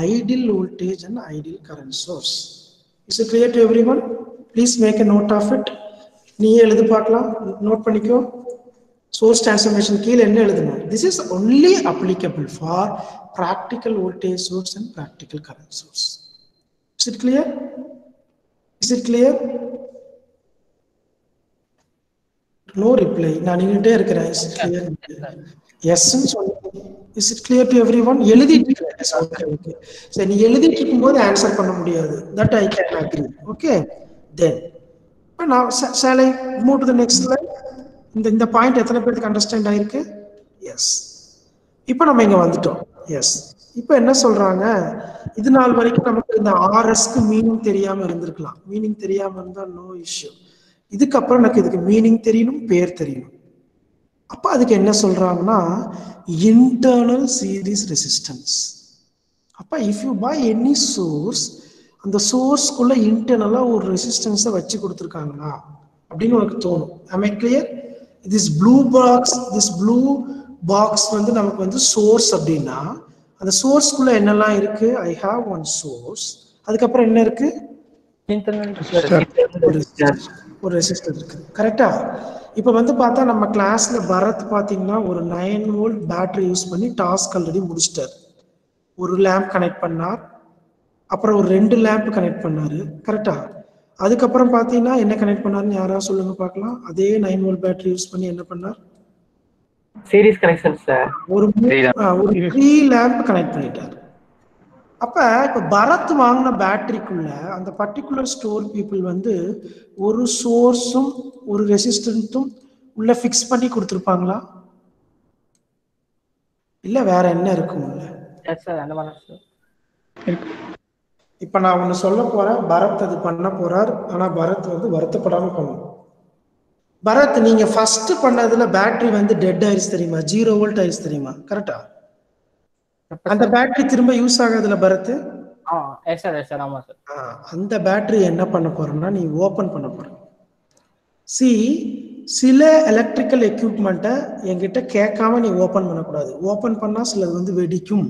ideal voltage and ideal current source is it clear to everyone please make a note of it நீயே எழுதி பார்க்கலாம். Note பண்ணிக்கோ. Source transformation கீழே என்ன எழுதணும் this is only applicable for practical voltage source and practical current source is it clear is it clear no reply நான் நின்றுட்டே இருக்கிறேன். Is it clear yes is it clear to everyone எழுதிட்டு okay okay சரி நீ எழுதிட்டு இருக்கும்போது answer பண்ண முடியாது. That I can agree okay then நான் சேலை move to the next line இந்த இந்த பாயிண்ட் எத்தனை பேருக்கு அண்டர்ஸ்டாண்ட் ஆயிருக்கு? எஸ் இப்போ நம்ம இங்க வந்துட்டோம். எஸ் இப்போ என்ன சொல்றாங்க? இது நாள் வரைக்கும் நமக்கு இந்த ஆர்எஸ்க்கு மீனிங் தெரியாம இருந்திருக்கலாம். மீனிங் தெரியாம இருந்தா நோ இஷ்யூ இதுக்கப்புறம் எனக்கு இதுக்கு மீனிங் தெரியணும் பேர் தெரியணும். அப்ப அதுக்கு என்ன சொல்றாங்கன்னா இன்டர்னல் சீரிஸ் ரெசிஸ்டன்ஸ் அப்ப if you buy any source அந்த சோர்ஸ்க்குள்ள இன்டர்னலா ஒரு ரெசிஸ்டன்ஸை வச்சு கொடுத்துருக்காங்களா அப்படின்னு உனக்கு தோணும். Am I clear? This blue box this blue box வந்து நமக்கு வந்து சோர்ஸ் அப்படின்னா அந்த சோர்ஸ்க்குள்ள என்னெல்லாம் இருக்கு? ஐ ஹாவ் ஒன் சோர்ஸ் அதுக்கப்புறம் என்ன இருக்கு? ஒரு ரெசிஸ்டர் இருக்கு. கரெக்டா இப்போ வந்து பார்த்தா நம்ம கிளாஸ்ல பரத் பாத்தீங்கன்னா ஒரு நைன் வோல்ட் பேட்டரி யூஸ் பண்ணி டாஸ்க் ஆல்ரெடி முடிச்சிட்டார். ஒரு லேம்ப் கனெக்ட் பண்ணார். அப்புறம் ஒரு ரெண்டு லேம்ப் கனெக்ட் பண்ணாரு. கரெக்டா அதுக்கப்புறம் பார்த்தீங்கன்னா என்ன கனெக்ட் பண்ணாருன்னு யாராவது சொல்லுங்க பார்க்கலாம். அதே நைன் வோல்ட் பேட்டரி யூஸ் பண்ணி என்ன பண்ணார்? சீரிஸ் கனெக்ஷன் சார் ஒரு ஒரு த்ரீ லேம்ப் கனெக்ட் பண்ணிட்டார். அப்ப இப்ப பரத் வாங்கின பேட்டரிக்குள்ள அந்த பர்டிகுலர் ஸ்டோர் பீப்புள் வந்து ஒரு சோர்ஸும் ஒரு ரெசிஸ்டன்ஸும் உள்ள ஃபிக்ஸ் பண்ணி கொடுத்துருப்பாங்களா? இல்ல வேற என்ன இருக்கும் இப்ப நான் ஒண்ணு சொல்ல போறேன். பரத் அது பண்ண போறார். ஆனா பரத் வந்து வருத்தப்படாம பண்ணணும். பரத் நீங்க ஃபர்ஸ்ட் பண்ணதுல பேட்டரி வந்து டெட் ஆயிடுச்சு தெரியுமா? ஜீரோ வோல்ட் ஆயிடுச்சு தெரியுமா? கரெக்டா அந்த பேட்டரி திரும்ப யூஸ் ஆகாதுல பரத்? ஆ எஸ் சார் எஸ் சார் ஆமாம் சார் அந்த பேட்டரி என்ன பண்ண போறேன்னா நீ ஓபன் பண்ண போற. சி சில எலக்ட்ரிக்கல் எக்யூப்மெண்ட்டை என்கிட்ட கேட்காம நீ ஓபன் பண்ணக்கூடாது. ஓபன் பண்ணா சிலது வந்து வெடிக்கும்.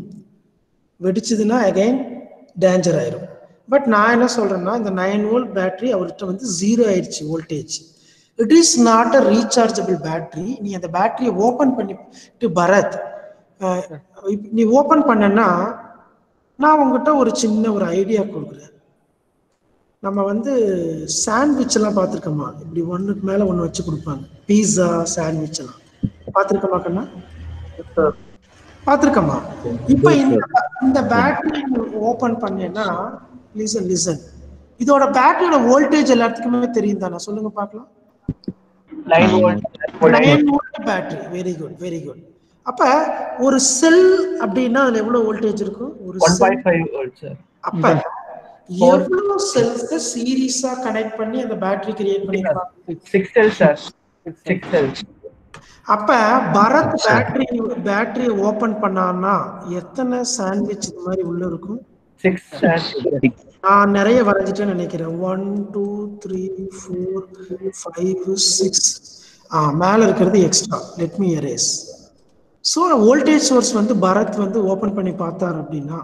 வெடிச்சதுன்னா அகைன் டேஞ்சர் ஆயிரும். பட் நான் என்ன சொல்றேன்னா இந்த நைன் வோல்ட் பேட்டரி அவர்கிட்ட வந்து ஜீரோ ஆயிடுச்சு voltage it is not a rechargeable battery நீ அந்த பேட்டரியை ஓபன் பண்ணிட்டு பரத் நீ ஓபன் பண்ணனா நான் உங்ககிட்ட ஒரு சின்ன ஒரு ஐடியா கொடுக்குறேன். நம்ம வந்து சாண்ட்விச் எல்லாம் பார்த்துருக்கோமா? இப்படி ஒண்ணுக்கு மேல ஒண்ணு வச்சு கொடுப்பாங்க. பீஸா சாண்ட்விச் எல்லாம். பார்த்துருக்கோமா கண்ணா? பார்த்துருக்கோமா? இப்போ இந்த இந்த பேட்டரி ஓபன் பண்ணேன்னா லிசன் லிசன் இதோட பேட்டரியோட வோல்டேஜ் எல்லாத்துக்குமே தெரியும் தானே? சொல்லுங்க பார்க்கலாம். Battery very good very good அப்ப ஒரு செல் அப்படின்னா அதுல எவ்வளவு வோல்டேஜ் இருக்கும்? ஒரு அப்ப எவ்வளவு செல்ஸ் சீரியஸா கனெக்ட் பண்ணி அந்த பேட்டரி கிரியேட் செல் அப்ப பரத் பேட்டரி பேட்டரி ஓபன் பண்ணான்னா எத்தனை சாண்ட்விச் இது மாதிரி உள்ள இருக்கும்? நான் நிறைய வரைஞ்சிட்டேன்னு நினைக்கிறேன். One two three four five six ஆ மேலே இருக்கிறது extra let me erase so voltage source வந்து பரத் வந்து ஓப்பன் பண்ணி பார்த்தார் அப்படின்னா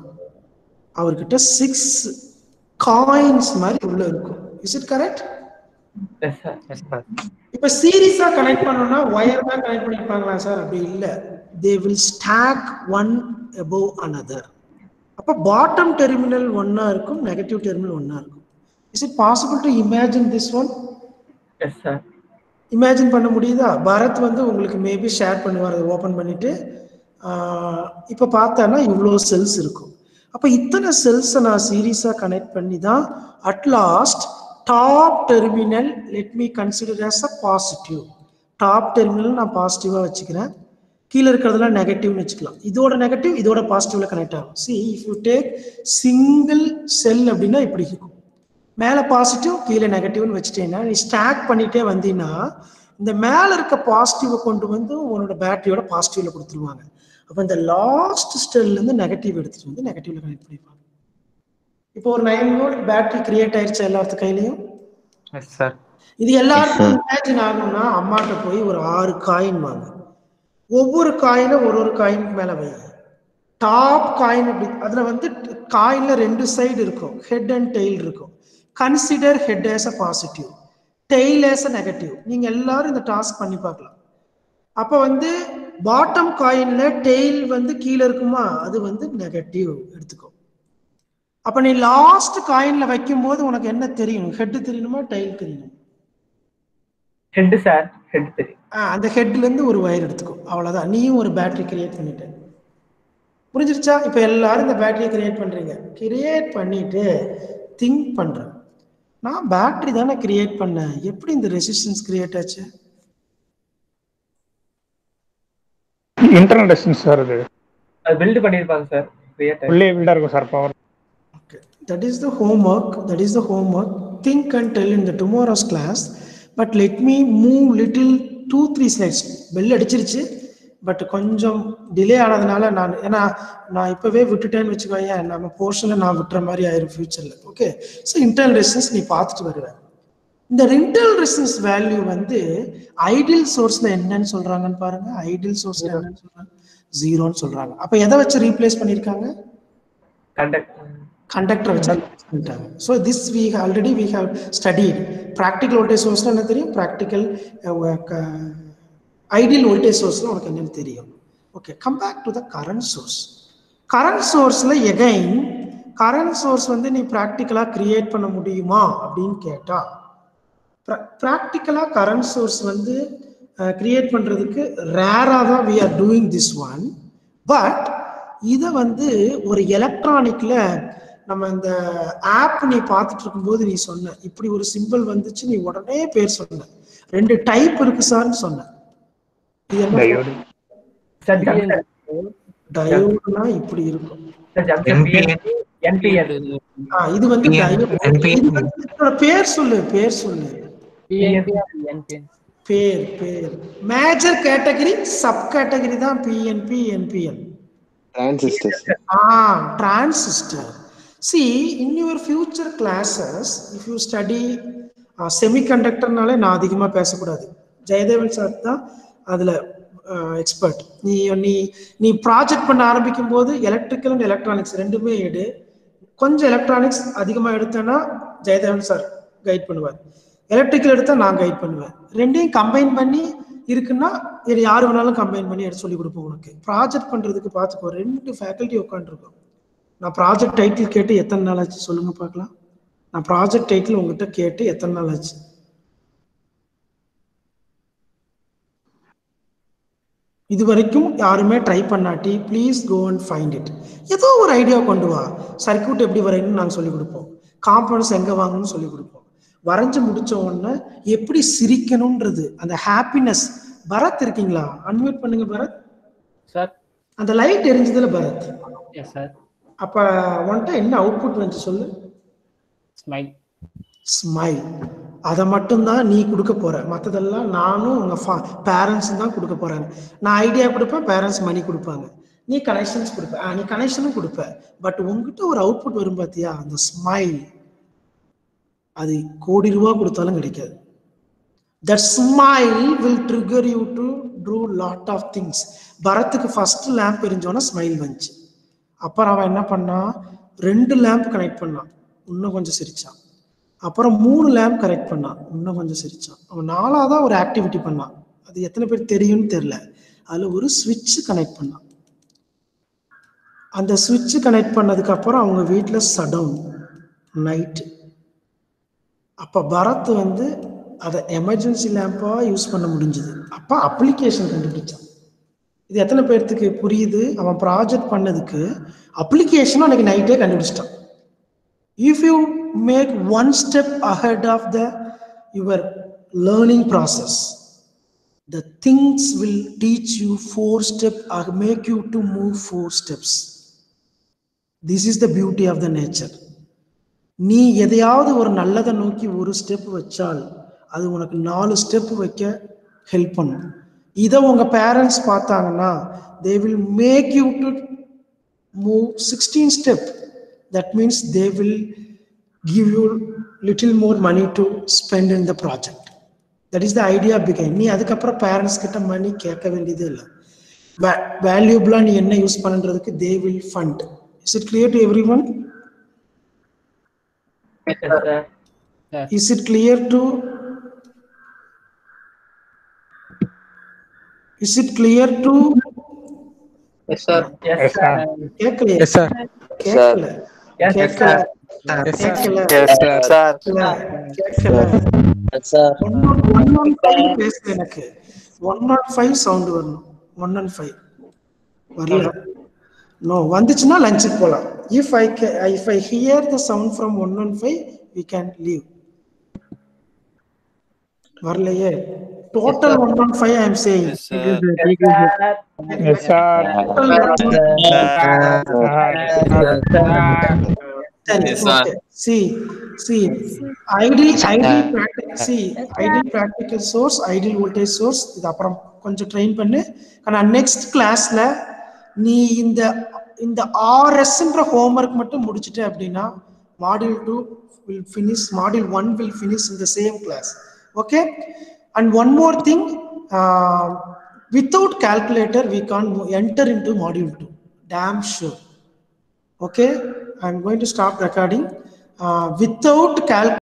அவர்கிட்ட சிக்ஸ் காயின்ஸ் மாதிரி உள்ள இருக்கும். இஸ் இட் கரெக்ட் இப்ப சீரியஸா கனெக்ட் பண்ணணும்னா ஒயர் தான் கனெக்ட் பண்ணிருப்பாங்களா சார் அப்படி இல்ல. They will stack one above another. அப்ப பாட்டம் டெர்மினல் ஒன்னா இருக்கும் நெகட்டிவ் டெர்மினல் ஒன்னா இருக்கும். Is it possible to imagine this one yes sir imagine பண்ண முடியுதா? பரத் வந்து உங்களுக்கு மேபி ஷேர் பண்ணுவார் அதை ஓப்பன் பண்ணிட்டு இப்போ இப்ப இவ்வளோ செல்ஸ் இருக்கும். அப்போ இத்தனை செல்ஸை நான் சீரியஸாக கனெக்ட் பண்ணி தான் at last top terminal let me consider as a positive top terminal நான் பாசிட்டிவாக வச்சுக்கிறேன். கீழே இருக்கிறதெல்லாம் நெகட்டிவ்னு வச்சுக்கலாம். இதோட நெகட்டிவ் இதோட பாசிட்டிவ்ல கனெக்ட் ஆகும். See if you take single cell அப்படின்னா இப்படி இருக்கும். மேலே பாசிட்டிவ் கீழே நெகட்டிவ்னு வச்சுட்டேன்னா நீ ஸ்டாக் பண்ணிட்டே வந்தீங்கன்னா இந்த மேலே இருக்க பாசிட்டிவை கொண்டு வந்து உன்னோட பேட்டரியோட பாசிட்டிவ்ல கொடுத்துருவாங்க. அப்போ இந்த லாஸ்ட் ஸ்டெல்லேருந்து நெகட்டிவ் எடுத்துட்டு வந்து நெகட்டிவ்ல கனெக்ட் பண்ணிப்பாங்க. இப்போ ஒரு நைன் வோல்ட் பேட்டரி கிரியேட் ஆயிடுச்சு எல்லாத்து கையிலையும்? சார் இது எல்லாருக்கும் இமேஜின் ஆகணும்னா அம்மாட்ட போய் ஒரு ஆறு காயின் வாங்க. ஒவ்வொரு காயினும் ஒரு ஒரு காயினுக்கு மேல வை. டாப் காயின் அப்படி அதுல வந்து காயின்ல ரெண்டு சைடு இருக்கும். ஹெட் அண்ட் டெய்ல் இருக்கும். Consider head as a positive tail as a negative நீங்க எல்லாரும் இந்த டாஸ்க் பண்ணி பார்க்கலாம். அப்ப வந்து பாட்டம் காயின்ல டெய்ல் வந்து கீழே இருக்குமா? அது வந்து நெகட்டிவ் எடுத்துக்கோ. அப்ப நீ லாஸ்ட் காயின்ல வைக்கும் போது உனக்கு என்ன தெரியும்? ஹெட் தெரியணுமா? டெய்ல் தெரியணும்? ஹெட் சார் ஹெட் தெரியும். ஆ, அந்த ஹெட்ல இருந்து ஒரு வயர் எடுத்துக்கோ. அவ்வளவுதான். நீயும் ஒரு பேட்டரி கிரியேட் பண்ணிட்ட. புரிஞ்சிருச்சா? இப்ப எல்லாரும் இந்த பேட்டரியை கிரியேட் பண்றீங்க. கிரியேட் பண்ணிட்டு திங்க் பண்றேன். நான் பேட்டரி தானே கிரியேட் பண்ணேன் எப்படி இந்த ரெசிஸ்டன்ஸ் கிரியேட் ஆச்சு இன்டர்னல் ரெசிஸ்டன்ஸ் சார் அது அது பில்ட் பண்ணியிருப்பாங்க சார் கிரியேட் உள்ளே பில்டா இருக்கும் sir power that is the homework that is the homework think and tell in the tomorrow's class but let me move little two three slides bell அடிச்சிருச்சு but கொஞ்சம் delay ஆனதுனால நான் ஏன்னா நான் இப்பவே விட்டுட்டேன்னு வச்சுக்கோங்க நம்ம போர்ஷனில் நான் விட்டுற மாதிரி ஆயிரும் ஃபியூச்சரில் ஓகே ஸோ இன்டர்னல் ரெசிஸ்டன்ஸ் நீ பார்த்துட்டு வருவேன் இந்த இன்டர்னல் ரெசிஸ்டன்ஸ் வேல்யூ வந்து ஐடியல் சோர்ஸ்ல என்னன்னு சொல்றாங்கன்னு பாருங்க. ஐடியல் சோர்ஸ்ல என்னன்னு சொல்றாங்க. ஜீரோன்னு சொல்றாங்க. அப்ப எதை வச்சு ரீப்ளேஸ் பண்ணிருக்காங்க கண்டக்ட் கண்டக்டர் வச்சு so this we already we have studied practical voltage சோர்ஸ்ல என்ன தெரியும்? ப்ராக்டிக்கல் ஐடியல் வோல்டேஜ் சோர்ஸ்ல உனக்கு என்னன்னு தெரியும். Okay come back to the current source current சோர்ஸ்ல again current source வந்து நீ ப்ராக்டிக்கலா கிரியேட் பண்ண முடியுமா அப்படின்னு கேட்டா ப்ராக்டிக்கலா கரண்ட் சோர்ஸ் வந்து கிரியேட் பண்றதுக்கு ரேரா தான் we are doing this one but இதை வந்து ஒரு எலக்ட்ரானிக்ல நம்ம இந்த ஆப் நீ பார்த்துட்டு இருக்கும்போது நீ சொன்ன இப்படி ஒரு சிம்பிள் வந்துச்சு நீ உடனே பேர் சொன்ன. ரெண்டு டைப் இருக்கு சார்னு சொன்ன இது என்ன டயோடு சார் ஜங்ஷன் டயோடுனா இப்படி இருக்கும். சார் ஜங்ஷன் என்பிஎன் ஆ, இது வந்து diode. இது வந்து இதோட பேர் சொல்லு பேர் சொல்லு. PNP NPN pair pair. Major category sub category தான் PNP NPL transistor. See, in your future classes, if you study uh, semiconductorனாலே நான் அதிகமாக பேசக்கூடாது. ஜெயதேவன் சார் தான் அதில் எக்ஸ்பர்ட் நீ நீ நீ ப்ராஜெக்ட் பண்ண ஆரம்பிக்கும் போது எலக்ட்ரிக்கல் அண்ட் எலக்ட்ரானிக்ஸ் ரெண்டுமே எடு. கொஞ்சம் எலக்ட்ரானிக்ஸ் அதிகமாக எடுத்தேன்னா ஜெயதேவன் சார் கைட் பண்ணுவார். எலக்ட்ரிக்கல் எடுத்தால் நான் கைட் பண்ணுவேன். ரெண்டையும் கம்பைன் பண்ணி இருக்குன்னா இது யார் வேணாலும் கம்பைன் பண்ணி எடுத்து சொல்லி கொடுப்போம் உனக்கு. ப்ராஜெக்ட் பண்ணுறதுக்கு பார்த்துக்கோ ரெண்டு ஃபேக்கல்ட்டி உட்காந்துருக்கோம் நான் ப்ராஜெக்ட் டைட்டில் கேட்டு எத்தனை நாள் ஆச்சு சொல்லுங்க பார்க்கலாம். நான் ப்ராஜெக்ட் டைட்டில் உங்ககிட்ட கேட்டு எத்தனை நாள் ஆச்சு? இது வரைக்கும் யாருமே try பண்ணாட்டி please go and find it ஏதோ ஒரு ஐடியா கொண்டு வா. சர்க்யூட் எப்படி வரையணும்னு நாங்கள் சொல்லிக் கொடுப்போம். காம்பனன்ஸ் எங்கே வாங்கணும்னு சொல்லிக் கொடுப்போம். வரைஞ்சு முடிச்ச உடனே எப்படி சிரிக்கணும்ன்றது அந்த ஹாப்பினஸ் பரத் இருக்கீங்களா? அன்மியூட் பண்ணுங்க பரத். சார். அந்த லைட் எரிஞ்சதுல பரத். சார் அப்ப உன்கிட்ட என்ன அவுட்புட் வந்து சொல்லு. ஸ்மைல் ஸ்மைல் அதை மட்டும்தான் நீ கொடுக்க போற. மற்றதெல்லாம் நானும் உங்க பேரண்ட்ஸ் தான் கொடுக்க போறாங்க நான் ஐடியா கொடுப்பேன் பேரண்ட்ஸ் மணி கொடுப்பாங்க. நீ கனெக்ஷன்ஸ் கொடுப்ப. நீ கனெக்ஷனும் கொடுப்ப. பட் உங்ககிட்ட ஒரு அவுட்புட் வரும் பார்த்தியா அந்த ஸ்மைல் அது கோடி ரூபா கொடுத்தாலும் கிடைக்காது. That smile will trigger you to do lot of things பரத்துக்கு first lamp எரிஞ்சோன்னா ஸ்மைல் வந்துச்சு. அப்புறம் அவன் என்ன பண்ணான்? ரெண்டு லேம்ப் கனெக்ட் பண்ணான். இன்னும் கொஞ்சம் சிரிச்சான். அப்புறம் மூணு லேம்ப் கனெக்ட் பண்ணான் இன்னும் கொஞ்சம் சிரிச்சான். அவன் நாலாவதா ஒரு ஆக்டிவிட்டி பண்ணான் அது எத்தனை பேர் தெரியும்னு தெரியல. அதுல ஒரு சுவிட்ச் கனெக்ட் பண்ணான் அந்த சுவிட்ச் கனெக்ட் பண்ணதுக்கு அப்புறம் அவங்க வீட்டில் சடவுன் நைட்டு அப்போ பரத் வந்து அதை எமர்ஜென்சி லேம்பாக யூஸ் பண்ண முடிஞ்சுது. அப்போ அப்ளிகேஷன் கண்டுபிடிச்சான். இது எத்தனை பேர்த்துக்கு புரியுது? அவன் ப்ராஜெக்ட் பண்ணதுக்கு அப்ளிகேஷனும் அன்னைக்கு நைட்டே கண்டுபிடிச்சிட்டான். If you make one step ahead of the your learning process the things will teach you four step or make you to move four steps this is the beauty of the nature நீ எதையாவது ஒரு நல்லதை நோக்கி ஒரு step வச்சால் அது உனக்கு நாலு ஸ்டெப் வைக்க ஹெல்ப் பண்ணும் இதை உங்க பேரண்ட்ஸ் பார்த்தாங்கன்னா they will make you to move sixteen step that means they will give you little more money to spend in the project that is the idea behind நீ அதுக்கப்புறம் பேரண்ட்ஸ் கிட்ட மணி கேட்க வேண்டியதே இல்லை வேல்யூபிளா நீ என்ன யூஸ் பண்ணுறதுக்கு they will fund is it clear to everyone Yes, sir. Is it clear to is it clear to Yes, sir. Yes, Yes, sir. sir. கேட்கலையே Yes, sir. கேட்கல Yes, கேட்கல எனக்கு ஒன் நாட் ஃபைவ் சவுண்ட் வரணும் one one five வரல no வந்துச்சுன்னா லஞ்சுக்கு போகலாம் if I if I hear the sound from one one five we can leave வரலையே total one one five I am saying Yes, okay see see ideal ideal practical see ideal practical source ideal voltage source இது அப்புறம் கொஞ்சம் train பண்ணு. ஆனா next கிளாஸ்ல நீ இந்த இந்த ஆர்எஸ்ன்ற ஹோம்ஒர்க் மட்டும் முடிச்சிட்ட அப்படின்னா module two will finish module one will finish in the same class okay and one more thing without calculator we can't mo- enter into module 2 damn sure. Okay? I'm going to stop recording uh, without cal